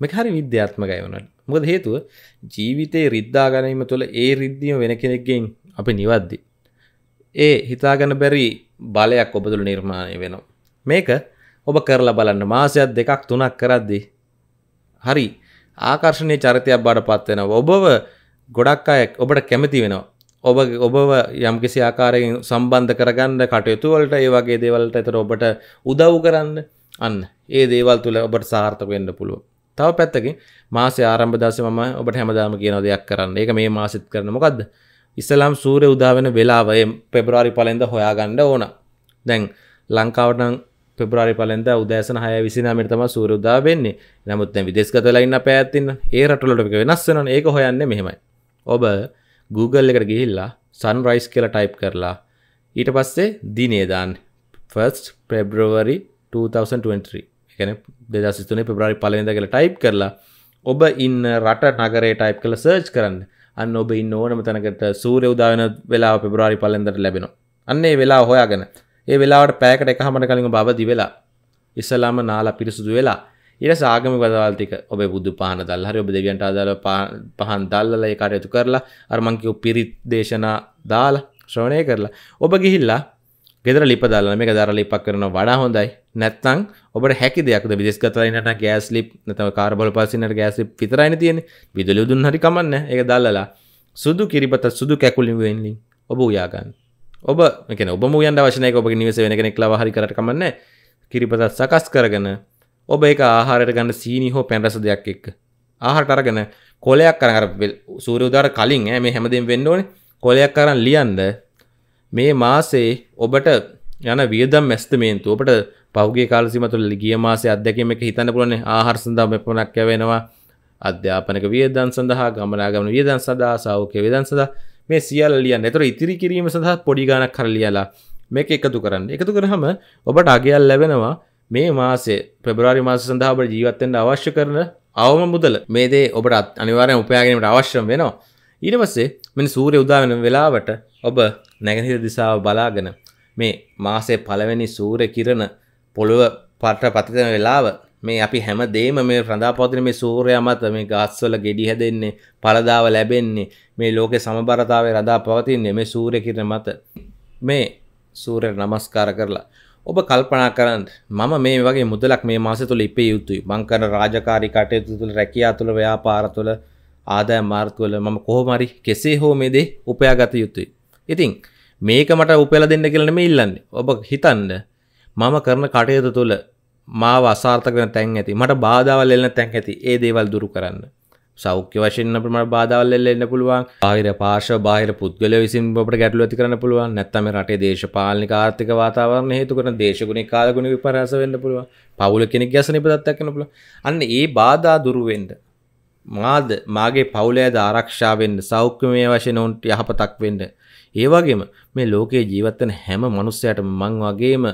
Speaker 1: මේ හරි විද්‍යාත්මකයි වනට මොකද හේතුව ජීවිතයේ රිද්දා ගැනීම තුළ ඒ රිද්දියම වෙන කෙනෙක්ගෙන් අපි නිවද්දි. ඒ හිතාගන්න බැරි බලයක් ඔබ තුළ නිර්මාණය වෙනවා. මේක ඔබ කරලා බලන්න මාසයක් දෙකක් තුනක් කරද්දි. හරි ආකර්ශණය චරිතයක් බඩ පත්වෙනවා ඔබව ගොඩක් අය ඔබට කැමති වෙනවා ඔබ ඔබව යම්කිසි ආකාරයෙන් සම්බන්ධ කරගන්න කටයුතු වලට ඒ වගේ දේවල්ට එතර ඔබට උදව් කරන්න අන්න ඒ දේවල් තුළ ඔබට සාර්ථක වෙන්න පුළුව තව පැත්තකින් මාසේ ආරම්භ දවස මම ඔබට හැමදාම කියන දෙයක් කරන්න ඒක මේ මාසිත් කරන මොකක්ද ඉස්සලාම් සූරය උදාවෙන වෙලාව පෙබරවාරි පලෙන්ද හොයාගන්න ඕන. දැන් ලංකාවටන් පෙබරාරි පලෙන්ද උදෑසන හය විසිනාමට තම සූරඋදා වෙන්නේ. නමුත් විදෙස්ගතලයින්න පැත්තින්න ඒ රටලට වෙනස් වන ඒක හොයන්න මෙහෙමයි. ඔබ Google එකට ගිහිල්ලා සන්රයිස් කියලා ටයිප් කරලා ඊට පස්සේ දිනේදාන් ෆස්ට පෙබ්‍රවරි 2023 එකන දෙදසිතුනේ පෙබ්‍රාරි පලවෙද කියලා ටයිප් කරලා ඔබ ඉන්න රට නගරේ ටයිප් කළ සර්ච් කරන්න. අන්න ඔබ ඉන්න ඕනම තැනකට සූරය උදාවන වෙලා පෙබ්‍රාරි පලෙන්දට ලැබෙනවා. අන්නේ වෙලා හොයාගෙන ඒ වෙලාවට පෑකට එක හමට කලින් බවදි වෙලා ඉස්සලාම නාලා පිරිසුදු වෙලා ඉට සාගම වදවල් ටික ඔබ බුදු පාන දල් හරි ඔබ දෙවියන්ට අදාල පහන් දල්ලල ඒ කටයුතු කරලා අර්මංකිව පිරිත් දේශනා දාලා ශ්‍රවණය කරලා ඔබ ගිහිල්ලා ගෙදර ලිපදල්ල මේක දර ලිපක් කරන වඩා හොඳයි. නැත්තං ඔබට හැකි දෙයක් විදිස්ගතලයිනට ගෑස් ලිප් නතම කාර්බල පසිනට ගෑසි පිතරයින තියෙන විදුලි දුන් හරි කමන්න එක දල්ලලා. සුදු කිරිපත සුදු කැකුලින් වෙන්ලින් ඔබ උයාගන්න. ඔබ එක ඔබ යන් වශනය ඔබ නිවස වෙන කෙනෙක් ලව හරි කරට කමන්න කිරිපතත් සකස් කරගන ඔබ එක ආහාරයට ගන්න සීනි හෝ පැන්රස දෙයක් එක්ක ආහාරට අරගෙන කොලයක් කරන අර සූර්ය උදාර කලින් ඈ මේ හැමදේම වෙන්න ඕනේ. කොලයක් අරන් ලියන්න මේ මාසේ ඔබට යන වියදම් මැස්තමේන්තු ඔබට පෞගේ කාලසීම තුළ ගිය මාසේ අත්දැකීම එක හිතන්න පුළුවන් ආහාර සඳහා මෙපමණක් යවෙනවා. අධ්‍යාපනක වියදම් සඳහා ගමනාගමන වියදම් සඳහා සෞඛ්‍ය වියදම් සඳහා. මේ සියල්ල ලියන්න. ඒතර ඉතිරි කිරීම සඳහා පොඩි ගාණක් කර ලියලා මේක එකතු කරන්න. එකතු කරහම ඔබට අගයල් ලැබෙනවා. මේ මාසේ පෙබරවාරි මාස සඳහා ඔබට ජීවත්තෙන්ට අවශ්‍ය කරන අවම මුදල. මේ දේ ඔබට අනිවාරය උපයාගනීමට අවශ්‍යම වෙනවා. ඊට පස්සේ මෙනි සූරය උදාවෙන වෙලාවට ඔබ නැගහිර දිසාව බලාගෙන මේ මාසේ පළවෙනි සූරය කිරණ පොළොව පට පතිතන වෙලාව මේ අපි හැම දේම මේ රඳා පවතින මේ සූරය මත මේ ගස්වල ගෙඩි හැදෙන්නේ පලදාව ලැබෙන්නේ මේ ලෝකෙ සමබරතාවේ රදා පවතින්නේ මේ සූරය කිරණ මත මේ සූරයට නමස්කාර කරලා ඔබ කල්පනා කරන්න මම මේ වගේ මුදලක් මේ මාස තුළ ඉපේ යුතුයි මංකර රාජකාරි කටයුතු තුළ රැකියා තුළ ව්‍යාපාර තුළ ආදාය මාර්ගවල මම කොහොමරි කෙසේ හෝ මේ දේ උපයාගත යුතුයි. ඉතින් මේක මට උපයලා දෙන්න කියලා නෙමෙයි ඉල්ලන්නේ. ඔබ හිතන්න මම කරන කටයුතු තුළ මාව අසාර්ථක වෙන තැන් ඇති. මට බාධාවල් එල්ලෙන තැන් ඇති. ඒ දේවල් දුරු කරන්න. සෞඛ්‍ය වශයෙන් අපිට මට බාධාවල් එල්ලෙන්න පුළුවන්. බාහිර පාර්ශ්ව බාහිර පුද්ගලයෝ විසින් ඔබට ගැටලු ඇති කරන්න පුළුවන්. නැත්නම් මේ රටේ දේශපාලනික ආර්ථික වාතාවරණ හේතු කරන දේශගුණික කාලගුණ විපර්යාස වෙන්න පුළුවන්. පවුල කෙනෙක් ගැසෙන ඉපදත් එක්කන පුළුවන්. අන්න ඒ බාධා දුරු වෙන්න මාද මාගේ පවුලෑද ආරක්ෂාවෙන්ද සෞඛ්‍යමය වශයෙන් ඔවුන්ට යහපතක් වෙන්න. ඒ වගේම මේ ලෝකයේ ජීවත්වන හැම මනුස්සයට මං වගේම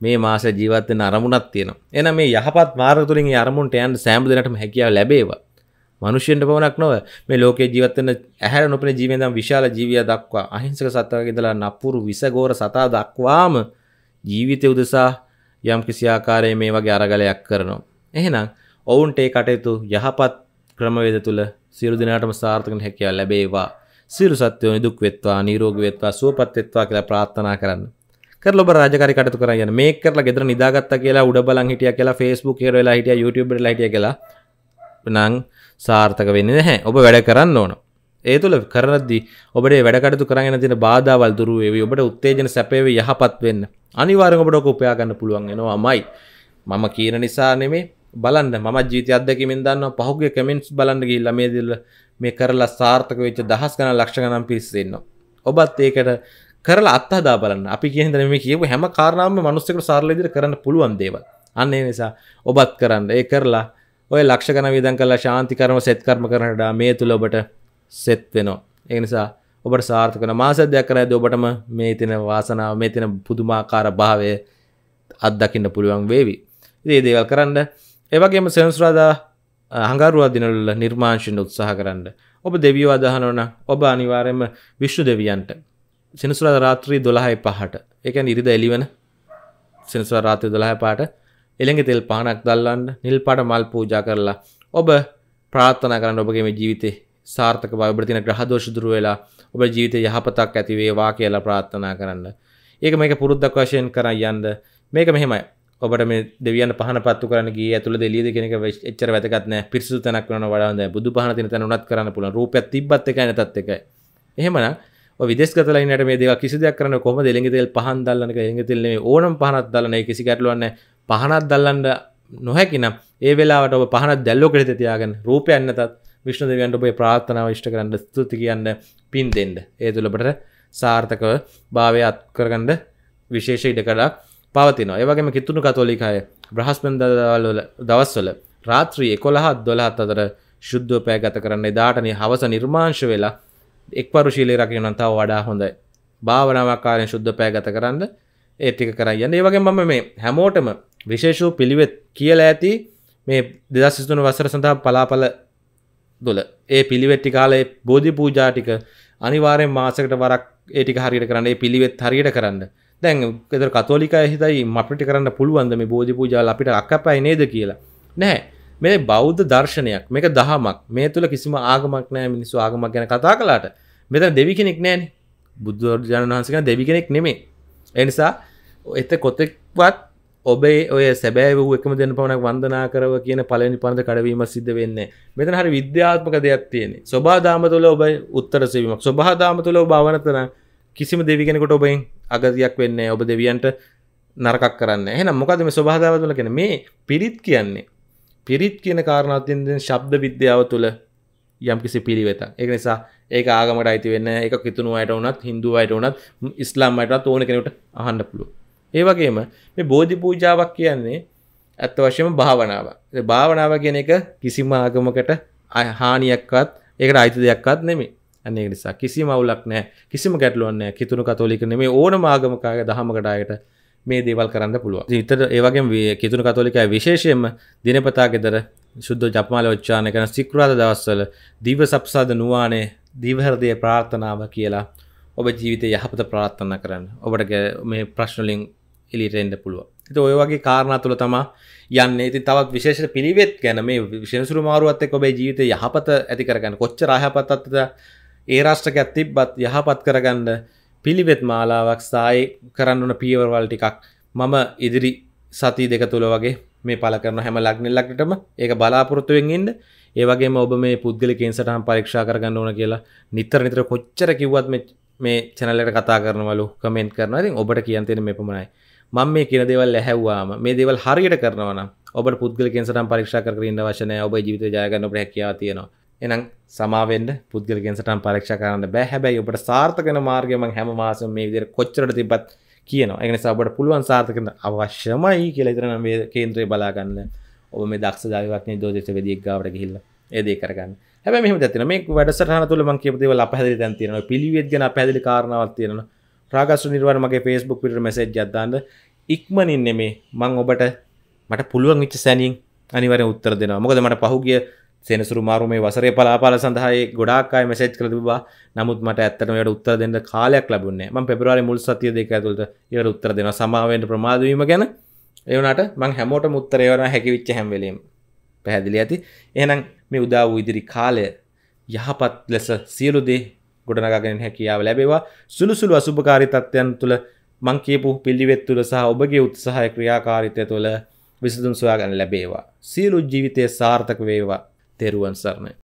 Speaker 1: මේ මාස ජීවත්වෙන අරමුණක් තියෙනවා. එහෙනම් මේ යහපත් මාර්ග තුලින් ඒ අරමුණට යන්න සෑම දිනටම හැකියාව ලැබේවා. මනුෂ්‍යයන්ට පමණක් නොව මේ ලෝකයේ ජීවත් වෙන ඇහැර නොපෙනෙන ජීවීන් දම් විශාල ජීවියා දක්වා අහිංසක සත්වයක ඉඳලා නපුරු විසගෝර සතා දක්වාම ජීවිතය උදෙසා යම් කිසි ආකාරයේ මේ වගේ අරගලයක් කරනවා. එහෙනම් ඔවුන්ට ඒ කටයුතු යහපත් ක්‍රමවේද තුළ සියලු දෙනාටම සාර්ථක හැකියාව ලැබේවා. සියලු සත්වයෝ නිදුක් වෙත්වා, නිරෝගී වෙත්වා, සුවපත් වෙත්වා කියලා ප්‍රාර්ථනා කරන්න. කරලා ඔබ රාජකාරී කටයුතු කරා යන මේක කරලා ගෙදර නිදාගත්තා කියලා උඩ බලන් හිටියා කියලා Facebook එකේ වෙලා හිටියා YouTube එකේ වෙලා හිටියා කියලා නම් සාර්ථක වෙන්නේ නැහැ. ඔබ වැඩ කරන්න ඕන. ඒ තුළ කරද්දී ඔබට වැඩ කටයුතු කරගෙන තියෙන බාධාවල් දුරු වේවි. ඔබට උත්තේජන සැපේවි යහපත් වෙන්න. අනිවාර්යෙන් ඔබට ඔක උපයා ගන්න පුළුවන් වෙනවාමයි. මම කියන නිසා නෙමෙයි බලන්න මම ජීවිත අත්දැකීමෙන් දන්නවා පහුගිය කමෙන්ට්ස් බලන්න ගිහිල්ලා මේ දිල්ල මේ කරලා සාර්ථක වෙච්ච දහස් ගණන් ලක්ෂ ගණන් පිරිස් ඉන්නවා. ඔබත් ඒකට කරලා අත්හදා බලන්න. අපි කියන දේ මේ කියපු හැම කාරණාවක්ම මිනිස්සුන්ට සරල විදිහට කරන්න පුළුවන් දේවල්. අන්න ඒ නිසා ඔබත් කරන්න. ඒ කරලා ඔය ලක්ෂ ගණන් වියදම් කරලා ශාන්ති කර්ම සෙත් කර්ම කරනට මේ තුල ඔබට සෙත් වෙනවා. ඒ නිසා ඔබට සාර්ථක වෙන මාස දෙකක් කරද්දී ඔබටම මේ තියෙන වාසනාව මේ තියෙන පුදුමාකාර භාවය අත්දකින්න පුළුවන් වේවි. ඉතින් මේ දේවල් කරන්න ඒ වගේම සෙනසුරාදා හඟරුවා දිනවල නිර්මාංශයෙන් උත්සාහ කරන්න. ඔබ දෙවියෝ අදහනවා නම් ඔබ අනිවාර්යයෙන්ම විශ්ණු දෙවියන්ට සෙනසුරාදා රාත්‍රී 12යි 5ට ඒ කියන්නේ ඉරිදා එළිවෙන සෙනසුරාදා රාත්‍රී 12යි 5ට එළඟ තෙල් පහනක් දල්වන්න නිල් පාට මල් පූජා කරලා ඔබ ප්‍රාර්ථනා කරන්න ඔබගේ මේ ජීවිතේ සාර්ථක බව ඔබට තියෙන ග්‍රහ දෝෂ දුරු වෙලා ඔබ ජීවිතේ යහපතක් ඇති වේවා කියලා ප්‍රාර්ථනා කරන්න. ඒක මේක පුරුද්දක් වශයෙන් කරන් යන්න. මේක මෙහෙමයි. ඔබට මේ දෙවියන් පහන පත්තු කරන්න ගියේ ඇතුළේ එළියද කියන එක එච්චර වැදගත් නෑ. පිරිසුදු තැනක් වෙනවා වඩා හොඳයි. බුදු පහන තියෙන තැන උනත් කරන්න පුළුවන්. රූපයක් තිබ්බත් එකයි නැතත් එකයි. එහෙමනම් ඔය විදේශගතලා ඉන්නට මේ දේවල් කිසි දෙයක් කරන්න කොහොමද එළඟ තෙල් පහන් දැල්ලන එක එළඟ තෙල් නෙමෙයි ඕනම පහනක් දැල්ලන ඒ කිසි ගැටලුවක් නැහැ. පහනක් දැල්ලන්න නොහැකි නම් ඒ වෙලාවට ඔබ පහනක් දැල්ලෝ කෙරෙත තියාගෙන රූපයක් නැතත් විශ්ණු දෙවියන්ට ඔබේ ප්‍රාර්ථනාව ඉෂ්ට කරන්න ස්තුති කියන්න පින් දෙන්න. ඒ තුළ ඔබට සාර්ථකව භාවය අත් කරගන්න විශේෂ ඉඩකඩක් පවතිනවා. ඒ වගේම කිතුණු කතෝලික අය බ්‍රහස්පතින්දාවල දවස්වල රාත්‍රී 11 12 අතර ශුද්ධව පෑ ගත කරන්න එදාට හවස නිර්මාංශ වෙලා එක්වරු ශීලය රකින්න තව වඩා හොඳයි. භාවනාවක් කාලයෙන් ශුද්ධ පෑ ගත කරන්න ඒ ටික කරන් යන්න. ඒ වගේම මම මේ හැමෝටම විශේෂ වූ පිළිවෙත් කියලා ඇති මේ 2023 වසර සඳහා පලාපල දොල ඒ පිළිවෙත් ටික කාලේ බෝධි පූජා ටික අනිවාර්යෙන් මාසයකට වරක් ඒ ටික හරියට කරන්න. ඒ පිළිවෙත් හරියට කරන්න. දැන් ගෙදර කතෝලිකය හිතයි අපිට කරන්න පුළුවන්ද මේ බෝධි පූජාවල් අපිට අක්කපයි නේද කියලා. නැහැ. මේ බෞද්ධ දර්ශනයක් මේක දහමක් මේ තුළ කිසිම ආගමක් නෑ මිනිස්සු ආගමක් ගැන කතා කලාට මෙතන දෙවි කෙනෙක් නෑන බුදුරජාණන් වහන්සක දෙවි කෙනෙක් නෙමේ එනිසා එත කොතෙක්වත් ඔබේ ඔය සැබෑ වූ එකම දෙන්න පවනක් වන්දනා කරව කියන පලනි පනද කඩවීම සිද්ධ වෙන්න මෙතන හරි විද්‍යාත්මක දෙයක් තියෙන්නේ. ස්වබාදාම තුළ ඔබ උත්තර සවීමක් ස්වබාදාම තුළ භාවනතන කිසිම දෙවිගෙනකොට ඔබෙන් අගතියක් වෙන්න ඔබ දෙවියන්ට නරකක් කරන්න එහනම් මොකද මේ ස්වබාදාව තුළ කෙන මේ පිරිත් කියන්නේ. පිරිත් කියන කාරණාත්යෙන් ශබ්ද විද්‍යාව තුළ යම්කිසි පිළිවෙත එක නිසා ඒක ආගමට අයිති වෙන්න එක කිතුුණු අයට වනත් හින්දු අයට වනත් ඉස්ලාම් අයටත් ඕන කෙනට අහන්න පුළුව ඒවගේම මේ බෝධි පූජාවක් කියන්නේ ඇත්ත වශයම භාවනාව භාවනාව කියන එක කිසිම ආගමකට හානියක්වත් ඒකට අයිති දෙයක්වත් නෙමේ අන්නේ නිසා කිසි මවුලක් නෑ කිසිම ගැටලුවන්න කිතුුණු කතෝලික නෙමේ ඕන මාගමකාගේ දහමකටායට මේ දේවල් කරන්න පුළුව ඉතර ඒවගේ කිතුුණු කතෝලිකයි විශේෂයෙන්ම දිනපතා ගෙදර ශුද්ධ ජපමාල ඔච්චාන කන සික්රාද දවස්වල දීව සප්සාද නුවානේ දීවහරදය ප්‍රාර්ථනාව කියලා ඔබ ජීවිතය යහපත ප්‍රාර්ථන කරන්න. ඔබට මේ ප්‍රශ්නලින් එලිටෙන්ඩ පුළුව ති ඔය වගේ කාරණා තුළ තමා යන්න. ඉති තවත් විශේෂ පිළිවෙත් ගැන මේ විශෂසුරු මාරුවත් එක් ඔබේ ජීවිත යහපත ඇති කරගන්න. කොච්ච රහපත්තත්ද ඒ රාෂ්ටක ඇතිබ්බත් යහපත් කරගන්න පිළිවෙත් මාලාවක් සායි කරන්නන පියවරවල් ටිකක් මම ඉදිරි සති දෙක තුළ වගේ මේ පල කරන හැම ලක්නෙල්ලක්ටම ඒක බලාපොරොත්තුවෙන් ඉන්න. ඒවගේ ඔබ මේ පුද්ගලිකෙන් සටහන් පරීක්ෂා කරගන්න ඕන කියලා නිතර නිතර කොච්චර කිව්වත් මේ චැනලට කතා කරනවලු කමෙන්ට් කරන ඉතින් ඔබට කියන්තෙන මේ පමණයි. මම මේ කියන දේවල් ඇහැව්වාම මේ දේවල් හරියට කරනවන ඔබට පුද්ගලිකෙන් සටහන් පරීක්ෂා කරන්න වශනය ඔබ ජීවිත ජයගන්න ඔබට හැකියාව තියෙනවා. එනම් සමාවෙන්ඩ පුද්ගලගෙන් සටන් පරීක්ෂා කරන්න බෑ. හැබැයි ඔබට සාර්ථකන මාර්ගයම හැම මාසම මේ විදිර කොච්චරට තිබත් කියන එන සබට පුළුවන් සාර්ථකන අවශ්‍යමයි කියලතරන මේ කේන්ද්‍රය බලාගන්න ඔබ මේ දක්ෂ දාවක්න දෝදෙස වෙදික් ගාවට ගහිල්ල ඒදේ කරගන්න. හැබ මෙම ඇතින මේ වැඩසටහන තුළ මං කියපතිව අපහදිරි තැන් තියෙන පිළිවෙත් ගැන පැදිලි කාරණාවත් තියෙන රාගස්ු නිර්වාණ මගේ ෆේස්බුක් පිට මෙසේජ් ජත්දාන්න ඉක්මනින් නෙමේ මං ඔබට මට පුළුවන් විච්ච සැනින් අනිවර උත්තර දෙෙන මොකද මට පහුගිය සෙනසුරු මාරු මේ වසරේ පලාපාල සඳහායි ගොඩාක්කායි මෙසේජ් කළ තිබා නමුත් මට ඇත්තට යට උත්තර දෙන්න කාලයක් ලැබුණේ ම පෙබරවාලි මුල් සතිය දෙක ඇතුළට ඒවට උත්තර දෙෙන සමාවෙන්ට ප්‍රමාදවීම ගැන ඒවනට මං හැමෝට මුත්තර ඒවන හැකිවිච්ච හැම්වෙලීම පැහැදිලි ඇති. එහෙනම් මේ උදා වූ ඉදිරි කාලය යහපත් ලෙස සියලු දේ ගොඩනගගෙන හැකියාව ලැබේවා. සුළුසුළු අසුභකාරි තත්ත්වයන් තුළ මං කියපු පිළිවෙත් තුළ සහ ඔබගේ උත්සාහය ක්‍රියාකාරිතය තුළ විසදුම් සොයාගන්න ලැබේවා. සියලු ජීවිතය සාර්ථක වේවා. තෙරුවන් සරණයි.